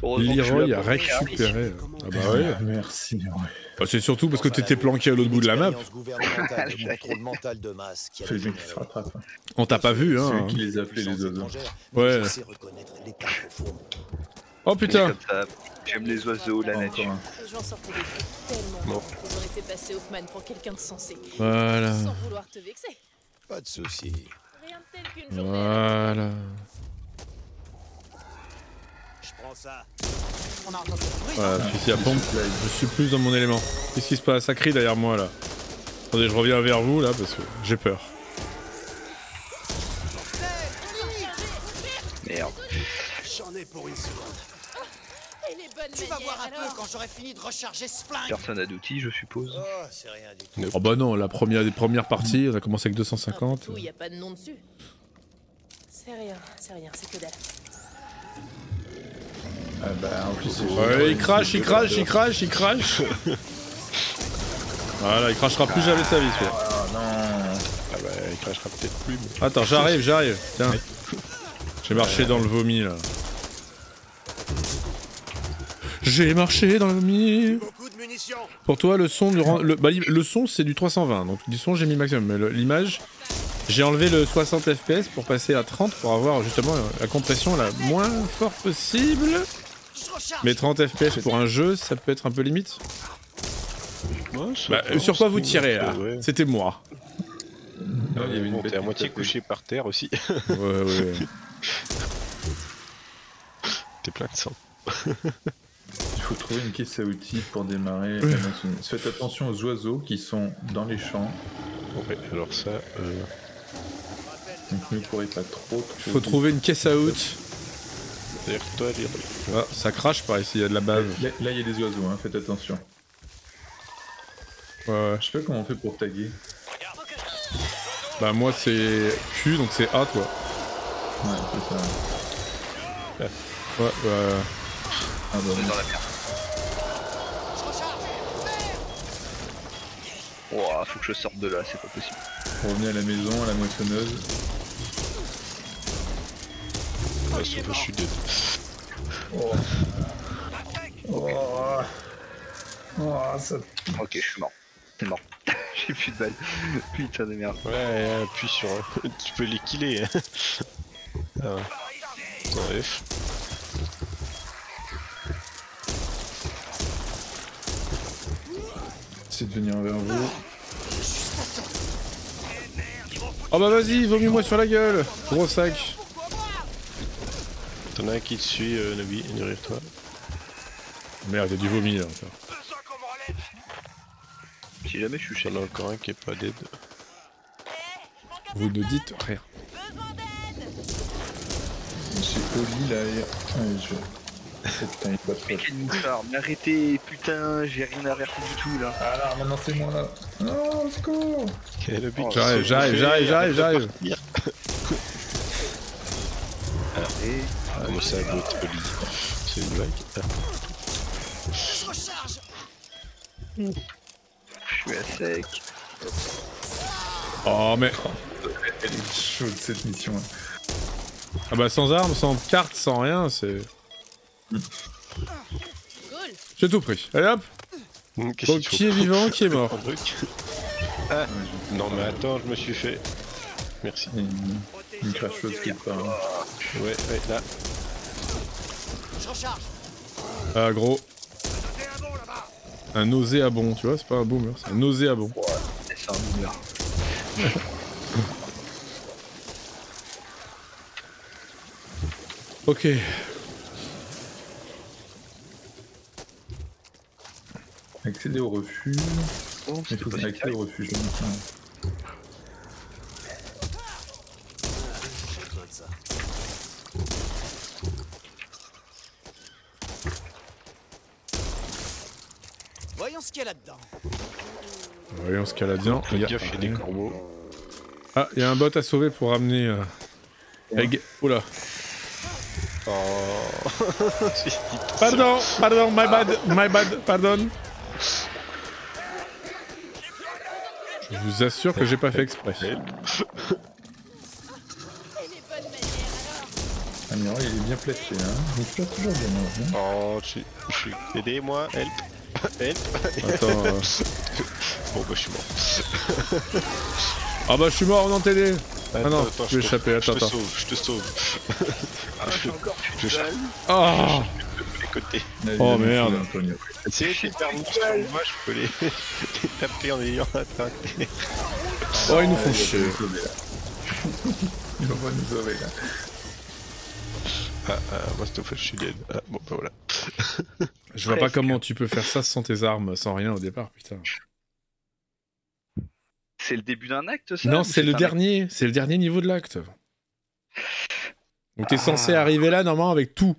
Leroy a récupéré. Ah bah ouais. Merci, Leroy. Bah, c'est surtout parce que t'étais planqué à l'autre bout de la map. C'est [LAUGHS] hein. On t'a pas vu, C'est hein. lui qui les appelait les oiseaux. Ouais. Oh C'est putain. J'aime les oiseaux, la nature. gens sortaient des trucs tellement. Bon. Ils auraient fait passer Hoffman pour quelqu'un de sensé. Voilà. Sans vouloir te vexer. Pas de soucis. Qu'une journée. Voilà. Je prends ça. Voilà, fusil à pompe. Je suis plus dans mon élément. Qu'est-ce qui se passe? Ça crie derrière moi là. Attendez, je reviens vers vous là parce que j'ai peur. Merde. J'en ai pour une seconde. Bonnes Tu vas voir un alors peu quand j'aurai fini de recharger ce flingue. Personne n'a d'outils, je suppose. Oh, c'est rien du tout. Oh bah non, la première des premières parties, on a commencé avec Un 250. tout, y a pas de nom dessus. C'est rien, c'est rien, c'est que dalle. Ah bah, en plus, c'est Ouais, il crache, il crache, il crache, il crache. [LAUGHS] Voilà, il crachera plus jamais de sa vie celui-là. Ah non. Ah bah, il crachera peut-être plus. mais- Attends, j'arrive, j'arrive. Tiens. J'ai marché dans le vomi là. J'ai marché dans le munitions. Pour toi, le son, du le, bah, le son c'est du 320, donc du son j'ai mis maximum, mais l'image, j'ai enlevé le 60 fps pour passer à 30 pour avoir justement la compression la moins forte possible. Mais 30 fps pour un jeu, ça peut être un peu limite. Ouais, Bah, sur quoi vous tirez là ouais. C'était moi. Non, il y avait une Bon, bête t'es à moitié couché par terre aussi. Ouais, ouais. [LAUGHS] T'es plein de sang. [LAUGHS] Faut trouver une caisse à outils pour démarrer. Faites attention aux oiseaux qui sont dans les champs. Ouais, alors ça, euh, Donc ne courez pas trop. trop Faut vite. trouver une caisse à out. derrière toi, les... Ah, ça crache par ici, il y a de la bave. Là, il y a des oiseaux, hein, faites attention. Ouais, ouais. Je sais pas comment on fait pour taguer. Bah moi c'est Q donc c'est A toi. Ouais, c'est ça. Ouais, bah... Ah bah, On est dans la merde. Faut que je sorte de là, c'est pas possible. revenez à la maison, à la moissonneuse. Ouais, sauf que je suis dead. Oh. Oh. Oh, ça... Ok, je suis mort. C'est mort. [LAUGHS] J'ai plus de balles. [LAUGHS] Putain de merde. Ouais, appuie sur... un- [LAUGHS] tu peux les killer. ah ouais. Ouais, F. C'est de venir vers vous. Oh bah vas-y, vomis-moi sur la gueule Gros sac T'en as un qui te suit, euh, Nobi, derrière toi. Merde, il y a du vomi là. encore. Si jamais je suis chez as encore un qui est pas dead. Vous ne dites rien. J'ai poli là et... Ouais, je... Putain, il de [LAUGHS] Mais arrêtez, putain, j'ai rien averti du tout là. Ah là, maintenant c'est moi là. Oh, au secours Ok, Nobi, Oh, J'arrive, j'arrive, j'arrive, j'arrive, j'arrive Comment ça, C'est une vague Ah, je suis à sec. Oh mais... Elle est chaude cette mission. hein. Ah bah sans armes, sans carte, sans rien, c'est... Cool. J'ai tout pris. Allez hop Donc faut qui est vivant, qui est [LAUGHS] mort Ah Non mais attends, je me suis fait. Merci. Une, une cracheuse quelque part. hein. Ouais, ouais, là. Ah gros. Un nauséabond, tu vois, c'est pas un boomer, c'est un nauséabond. C'est un boomer. [LAUGHS] Ok. Accéder au refuge. Oh, Il faut pas accéder au refuge. Voyons ce qu'il y a là-dedans. Voyons ce qu'elle a bien. Fais gaffe, il y a des corbeaux. Ah, il y a un bot à sauver pour ramener... Euh... Egg. Oula. Oh. [LAUGHS] Pardon, pardon, my bad, my bad, pardon. Vous assure que j'ai pas fait exprès. Ah, mais il est bien placé. Hein. Il se place toujours bien. hein. Oh. Aidez-moi, help Help Attends. euh. [LAUGHS] Bon, bah, je suis mort. [LAUGHS] Ah bah je suis mort en télé. Ah non, Attends, je vais te- échapper, attends, Je te attends. sauve, je te sauve. [LAUGHS] Ah, encore plus. Oh Oh, merde. sur moi, je peux les taper en ayant. Oh, ils nous font Ah, il va chier. nous sauver, là. Il va nous sauver là. Ah, ah, moi, cette fois, je suis dead. Ah, bon, bah voilà. Je vois pas comment tu peux faire ça sans tes armes, sans rien au départ, putain. C'est le début d'un acte ça Non, c'est le dernier, c'est le dernier niveau de l'acte. Donc t'es Ah. censé arriver là normalement avec tout.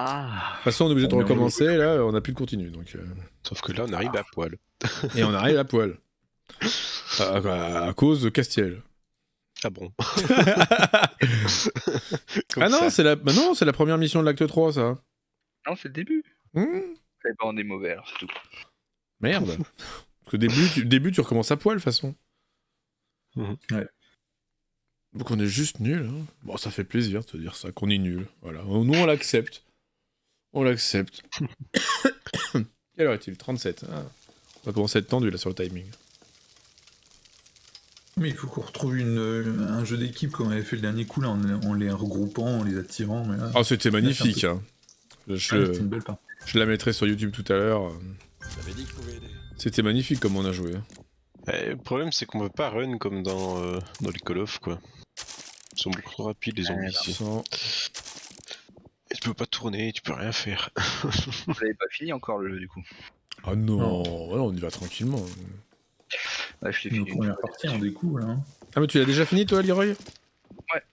Ah De toute façon, on est obligé de recommencer, là, on a plus de continu. Donc, euh, Sauf que là, on arrive à poil. Et on arrive à poil. [LAUGHS] À, à- à cause de Castiel. Ah bon [LAUGHS] ah non, c'est la... bah non, c'est la première mission de l'acte 3, ça. Non, c'est le début. Ben, on est mauvais alors, c'est tout. Merde. Parce que début, tu... début, tu recommences à poil, de toute façon. Mhm. Ouais. Donc on est juste nul. Hein. Bon, ça fait plaisir de te dire ça, qu'on est nul. Voilà. Nous, on l'accepte. On l'accepte. [COUGHS] Quelle heure est-il? 37. Ah. On va commencer à être tendu là sur le timing. Mais il faut qu'on retrouve une, un jeu d'équipe comme on avait fait le dernier coup là, en, en les regroupant, en les attirant. Mais là, Oh, c'était magnifique. Hein. Je, ah, une belle je la mettrai sur YouTube tout à l'heure. C'était magnifique comme on a joué. hein. Eh, Le problème, c'est qu'on peut pas run comme dans, euh, dans les Call of, quoi. Ils sont beaucoup trop rapides, les zombies ici. Peux pas tourner, tu peux rien faire. Vous [LAUGHS] avez pas fini encore le jeu du coup Ah non, ouais, on y va tranquillement. Ouais, je l'ai fini. on découvre là. hein. Ah mais tu l'as déjà fini toi Leroy? Ouais,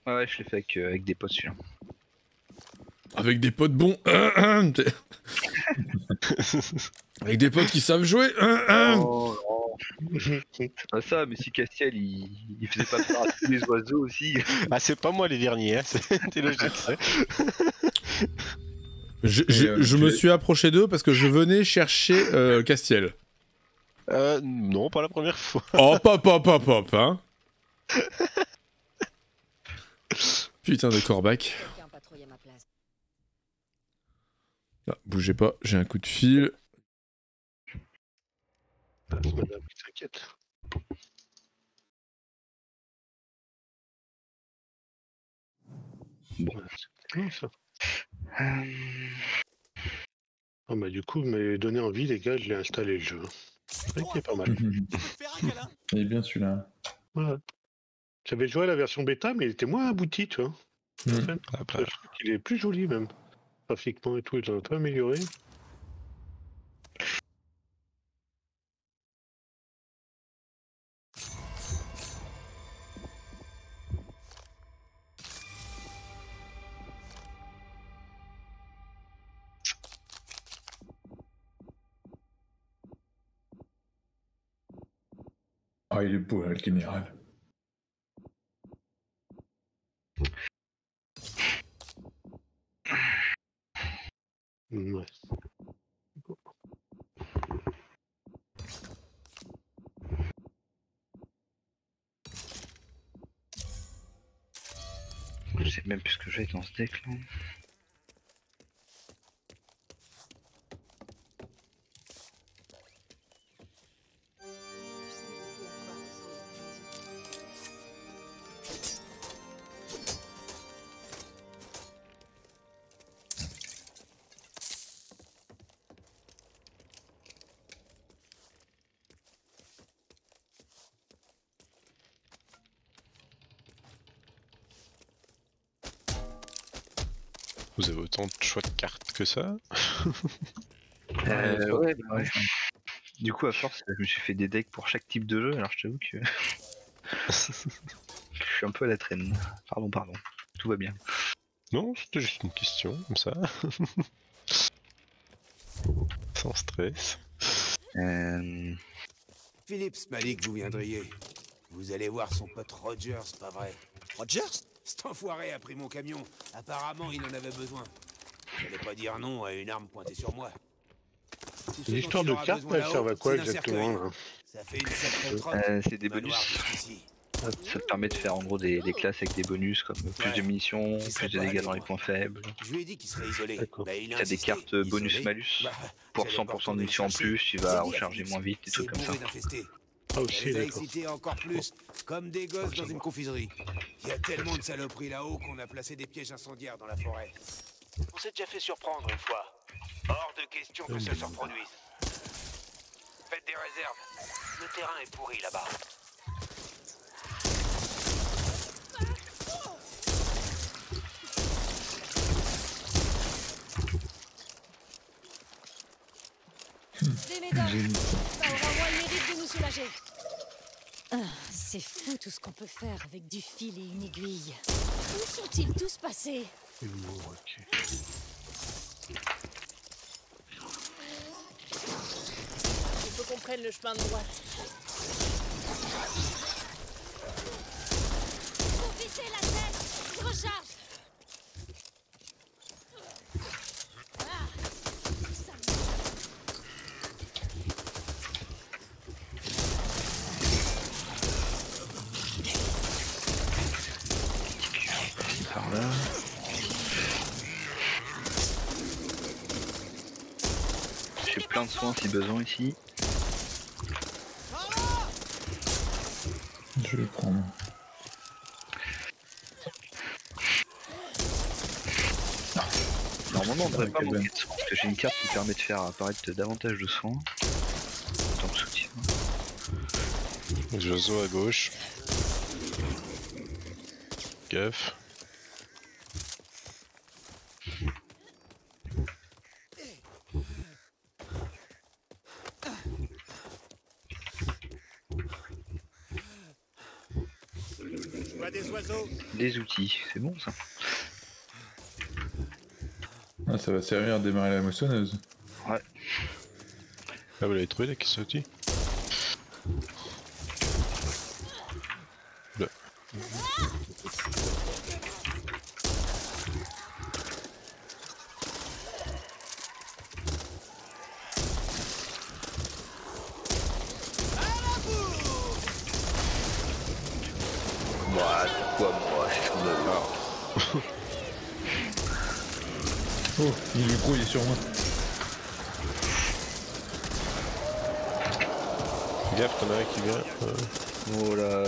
ouais, ouais, je l'ai fait avec, euh, avec des potes celui-là. Avec des potes bons. [CLEARS THROAT] [LAUGHS] Avec des potes qui savent jouer. Oh, pas [LAUGHS] ça, mais si Castiel il, il faisait pas peur à tous les oiseaux aussi. ah, c'est pas moi les derniers, hein, c'était logique. Je, euh, je me suis approché d'eux parce que je venais chercher euh, Castiel. Euh, non, pas la première fois. [LAUGHS] Hop hop hop hop hop hein. Putain de Corbac. Ah, bougez pas, j'ai un coup de fil. Madame. Bon. C'est ça. Euh, Ah bah du coup, mais donné envie, les gars, je l'ai installé le jeu. C'est vrai qu'il est pas mal. [LAUGHS] [LAUGHS] Il est bien celui-là. Ouais. J'avais joué à la version bêta, mais il était moins abouti, tu vois. Mm. Là. je trouve qu'il est plus joli même. Graphiquement et tout, ils ont un peu amélioré. Ah, il est beau là, le général. Ouais. Je sais même plus ce que j'ai dans ce deck là. Ça [LAUGHS] Euh, ouais, bah ouais. Du coup, à force, je me suis fait des decks pour chaque type de jeu, alors je t'avoue que. [LAUGHS] je suis un peu à la traîne. Pardon, pardon. Tout va bien. Non, c'était juste une question, comme ça. [LAUGHS] Sans stress. Euh... Philips m'a dit que vous viendriez. Vous allez voir son pote Rogers, pas vrai? Rogers? Cet enfoiré a pris mon camion. Apparemment, il en avait besoin. J'allais pas dire non à une arme pointée sur moi. Tout ce Les dont histoires il de cartes, là-haut, servent à quoi exactement cercueil. là Ça fait une sacrée trotte. euh, c'est des bonus. Ça te permet de faire en gros des, des classes avec des bonus comme plus de munitions, plus de dégâts dans les points faibles. Je lui ai dit qu'il serait isolé. Bah, il a T'as des cartes bonus-malus Bah, pour j'allais pas 100% de munitions en plus, tu vas recharger moins vite, des trucs comme ça. Ah aussi, excités encore plus, comme des gosses dans une confiserie. Il y a tellement de saloperies là-haut qu'on a placé des pièges incendiaires dans la forêt. On s'est déjà fait surprendre une fois. Hors de question que ça se reproduise. Faites des réserves. Le terrain est pourri là-bas. Médocs Ça aura au moins le mérite de nous soulager. Ah, c'est fou tout ce qu'on peut faire avec du fil et une aiguille. Où sont-ils tous passés? Il faut qu'on prenne le chemin de droite. Viser la tête recharge Si besoin ici. Je vais le prendre. Normalement, on devrait pas manquer de soins, parce que j'ai une carte qui permet de faire apparaître davantage de soins. Tant de soutien. Jozo à gauche. Gaffe. vois des oiseaux Des outils, c'est bon ça. Ah, ça va servir à démarrer la moissonneuse. Ouais. Ah, vous l'avez trouvé la caisse à outils Là. Moi, pourquoi moi C'est ce qu'on a vu. Oh, il est gros, il est sur moi. Fais Gaffe, t'en as un qui vient. Euh, Oh là,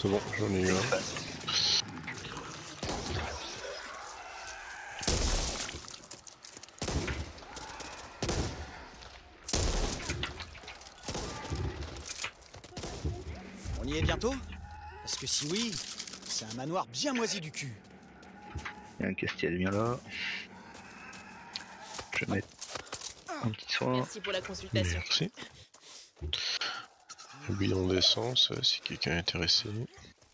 C'est bon, j'en ai eu un. On y est bientôt Parce que si oui, c'est un manoir bien moisi du cul. il y a un Castiel bien là. Je vais mettre un petit soin. Merci pour la consultation. Merci. Le bidon d'essence, euh, si quelqu'un est intéressé.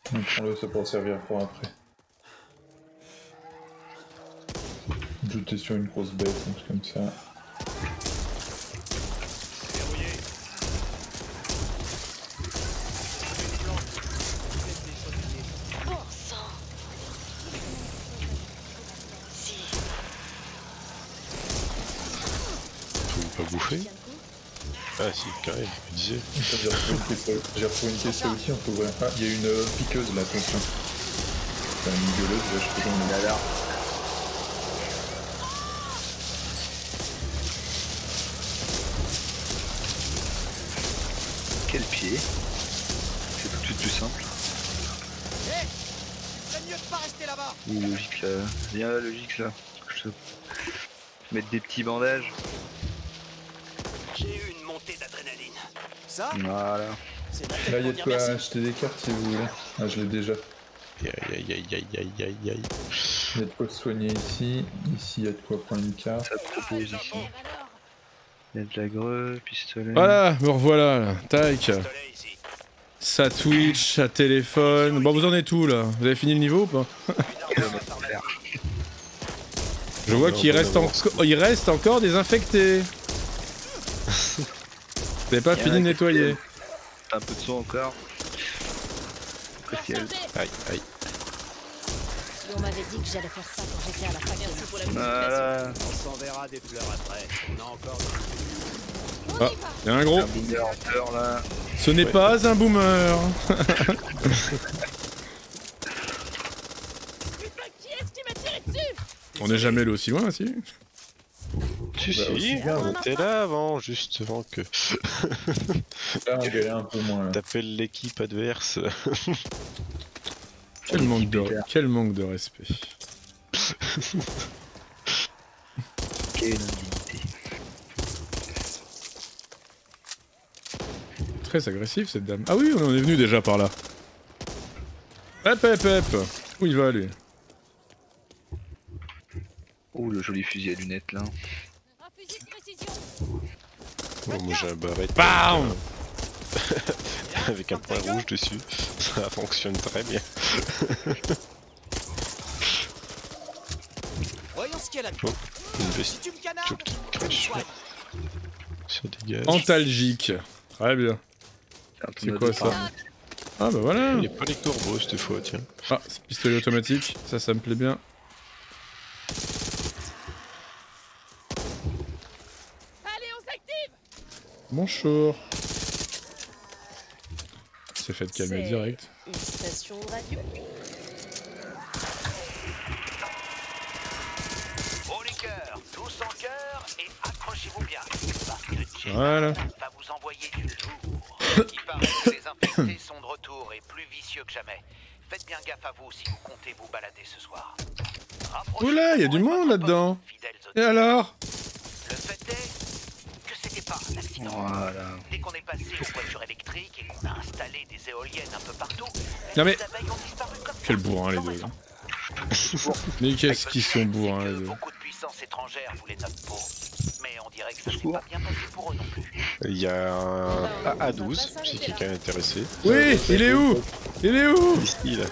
Prends-le, ça pourra servir pour après. Jeter sur une grosse bête, un truc comme ça. Bon sang. Si. Faut pas bouffer. Ah si, carré, je disais. Putain, J'ai retrouvé une caisse à- outils, on peut ouvrir. Ah, il y a une euh, piqueuse là, attention. C'est une gueuleuse, là, je peux j'en ai. Quel pied? C'est tout de suite plus simple. Hé C'est mieux de pas rester là-bas Oui, logique là. Viens là, logique là. Je te... Mettre des petits bandages. Ça Voilà. Là, il y a de quoi merci. acheter des cartes si vous voulez. Ah, je l'ai déjà. Aïe aïe aïe aïe aïe aïe aïe. Il y a de quoi se soigner ici. Ici, il y a de quoi prendre une carte. Ça te propose ici. Il y a de la greu, pistolet. Voilà, me revoilà là. Tac. Ça Twitch, ça téléphone. Bon, vous en êtes où là? Vous avez fini le niveau ou pas? [LAUGHS] Je vois qu'il reste, d'abord, enco- il reste encore des infectés. Pas fini un de nettoyer. Un peu de son encore. Aïe aïe. On m'avait dit que j'allais faire ça quand j'étais à la fac. Merci pour la consultation. Voilà. On s'enverra des fleurs après. On a encore Ah, un gros. Un boomer en fleurs là. Ce n'est pas un boomer. [LAUGHS] Putain, qui est-ce qui m'a tiré dessus? On n'est jamais allé aussi loin, si Si Bah, si, était là avant, juste avant que un peu moins. Là. t'appelles l'équipe adverse. quel manque, de... quel manque de respect. [LAUGHS] Quelle indignité. Très agressif cette dame. Ah oui, on en est venu déjà par là. Hep hep hep Où il va lui? Oh, le joli fusil à lunettes là. Un fusil de précision. Bon, moi j'ai un barrette BAM [LAUGHS] avec un point rouge dessus. Ça fonctionne très bien. Voyons ce qu'il y a là. Oh, une Si veste tu me canardes. Ça dégage. Antalgique. Très bien. C'est quoi ça Ah bah voilà Il n'y a pas les corbos cette fois, tiens. Ah, c'est pistolet automatique, ça, ça me plaît bien. Allez, on s'active Bonjour. C'est fait de calmer direct. Une station radio. Haut les cœurs, tous en cœur et accrochez-vous bien. Parce que Jason Voilà. va vous envoyer du lourd. Il paraît que les infectés sont de retour et plus vicieux que jamais. Faites bien gaffe à vous si vous comptez vous balader ce soir. Rapprochez-vous Oula, il y a du de monde là-dedans. Et alors? Le fait est que c'était pas un accident. Voilà. Dès qu'on est passé aux voitures électriques et qu'on a installé des éoliennes un peu partout, Non mais, les abeilles ont disparu comme quel bourrin les deux. Mais qu'est-ce qu'ils sont bourrins les deux. Beaucoup de puissances étrangères voulaient notre peau. Mais on dirait que ça s'est pas bien passé pour eux non plus. Il y a un A12, si quelqu'un est intéressé. Oui, il est où? Il est où? Ici, là.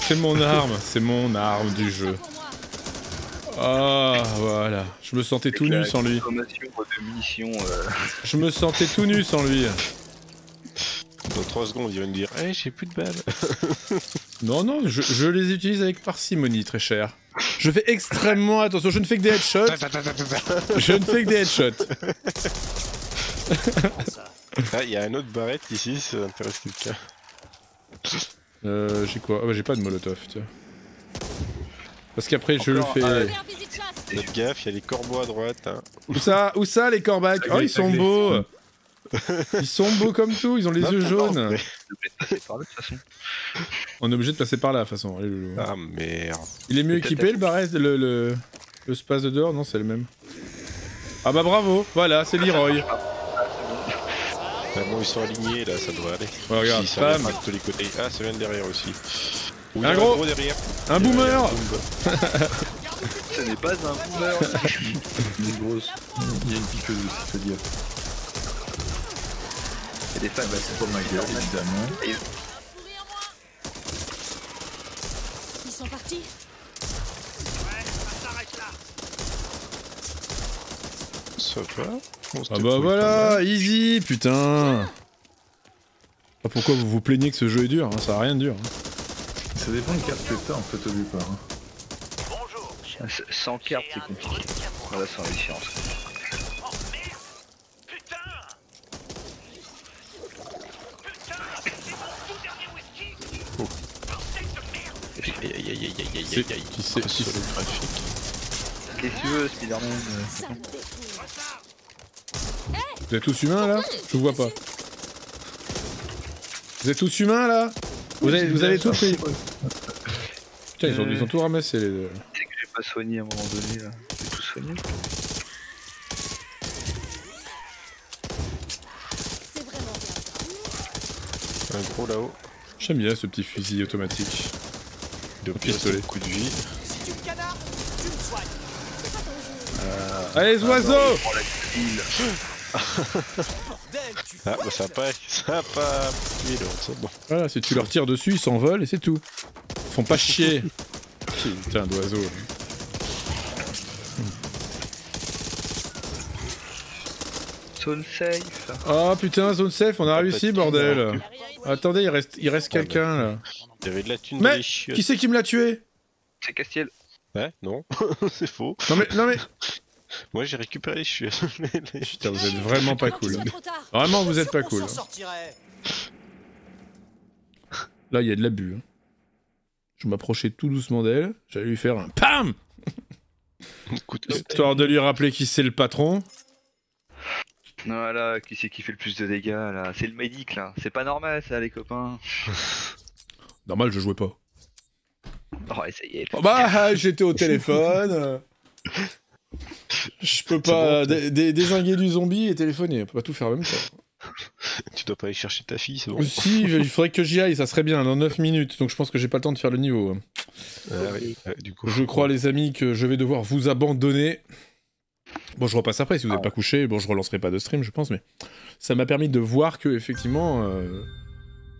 C'est mon arme, c'est mon arme du jeu. Ah, voilà. Je me sentais tout nu sans lui. Euh, Je me sentais tout nu sans lui. Dans 3 secondes, il va me dire Eh, j'ai plus de balles. [LAUGHS] Non, non, je, je les utilise avec parcimonie, très cher. Je fais extrêmement attention, je ne fais que des headshots. Je ne fais que des headshots. [LAUGHS] Ah, il y a un autre barrette ici, ça intéresse quelqu'un. Euh, j'ai quoi? Ah bah j'ai pas de molotov, tiens. Parce qu'après je le fais... ah, Faites gaffe, il y a les corbeaux à droite. Hein. Où ça Où ça les corbacs Oh ils sont beaux [LAUGHS] Ils sont beaux comme tout, ils ont les Non, yeux jaunes mais- par là, de toute façon. On est obligé de passer par là de toute façon, allez loulou. Ah merde. Il est mieux équipé le barrette, le, le, le space de dehors? Non c'est le même. Ah bah bravo, voilà, c'est Leroy. Ah bon, ils sont alignés là, ça devrait aller. Ouais, regarde, Si, ça vient bam. pas de tous les côtés. Ah, ça vient de derrière aussi. Oui, Un gros. derrière. Un boomer. [LAUGHS] Ce n'est pas un boomer. [LAUGHS] Une grosse. Il y a une piqueuse aussi, faut dire. Il y a des fans. Bah, c'est pour ma gueule, évidemment. Ils sont partis Ça va Ah bah voilà, easy, putain Ah, Pourquoi vous vous plaignez que ce jeu est dur hein, Ça a rien de dur. hein. Ça dépend de carte que t'as en fait au départ. hein. Ah, c- Sans carte, c'est compliqué. Voilà, c'est la différence. Aïe aïe aïe aïe aïe aïe C'est- aïe aïe. qui c'est- Oh, qui le c'est- graphique. Qu'est-ce que tu veux, Spider-Man euh. Vous êtes tous humains là Je vous vois pas. Vous êtes tous humains là Vous avez, vous avez tout pris Putain, ils ont, ils ont tout ramassé les deux. C'est que j'ai pas soigné à un moment donné là. J'ai tout soigné. C'est vraiment bien. Un gros là-haut. J'aime bien ce petit fusil automatique. De pistolet. Coup de vie. Si tu me canardes, tu me soignes. Allez les oiseaux [LAUGHS] Ah bah ça a pas. Ça a pas. Oui, donc c'est bon. Voilà, si tu leur tires dessus, ils s'envolent et c'est tout. Ils font pas chier. [LAUGHS] Putain d'oiseau. Zone safe. Oh putain, zone safe, on a Ah, réussi petit, bordel. Attendez, il reste, il reste Ah, bah. quelqu'un là. Il y avait de la thune Mais. Qui c'est qui me l'a tué? C'est Castiel. Ouais, non, [LAUGHS] c'est faux. Non mais, non mais. Moi j'ai récupéré les chiottes. Putain, vous êtes vraiment pas cool. Vraiment, vous êtes pas cool. hein. Là, il y a de l'abus. hein. Je m'approchais tout doucement d'elle. J'allais lui faire un PAM [LAUGHS] Histoire de lui rappeler qui c'est le patron. Voilà, qui c'est qui fait le plus de dégâts là? C'est le médic là. C'est pas normal ça, les copains. Normal, je jouais pas. Oh, essayez. Oh, bah, j'étais au téléphone. [LAUGHS] euh. Je peux [LAUGHS] pas dé- désinguer du zombie et téléphoner. On peut pas tout faire en même temps. [LAUGHS] Tu dois pas aller chercher ta fille, c'est bon. Si, il faudrait que j'y aille, ça serait bien, dans 9 minutes. Donc je pense que j'ai pas le temps de faire le niveau. Ah oui, du coup. Je crois, les amis, que je vais devoir vous abandonner. Bon, je repasse après si vous n'êtes pas couché. Bon, je relancerai pas de stream, je pense, mais ça m'a permis de voir que, effectivement, euh,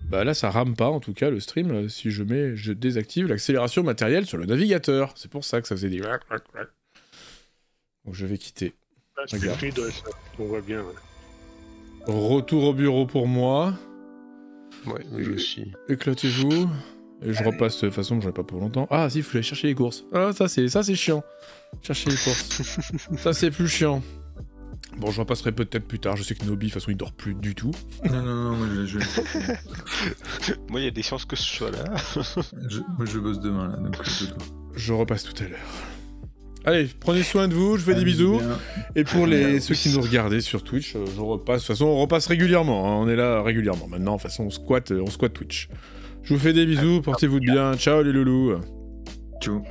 bah là, ça rame pas, en tout cas, le stream. euh, Si je mets, je désactive l'accélération matérielle sur le navigateur. C'est pour ça que ça faisait des. Donc je vais quitter. Ah, c'est Regarde. fluide, ouais, ça. On voit bien. ouais. Retour au bureau pour moi. Ouais, moi aussi. Éclatez-vous. Et je repasse de toute façon, j'en ai pas pour longtemps. Ah, si, il faut aller chercher les courses. Ah, ça, c'est ça c'est chiant. Chercher les courses. [LAUGHS] ça, c'est plus chiant. Bon, je repasserai peut-être plus tard. Je sais que Nobi, de toute façon, il dort plus du tout. Non, non, non, moi je, je, [LAUGHS] Moi, il y a des chances que ce soit là. je- moi, je bosse demain là, donc. Je repasse tout à l'heure. Allez, prenez soin de vous, je fais des bisous. bien. Et pour les ceux qui nous regardaient sur Twitch, euh, je repasse. De toute façon, on repasse régulièrement. hein, On est là régulièrement. Maintenant, de toute façon, on squatte, euh, on squatte Twitch. Je vous fais des bisous, portez-vous de bien. Ciao les loulous. Ciao.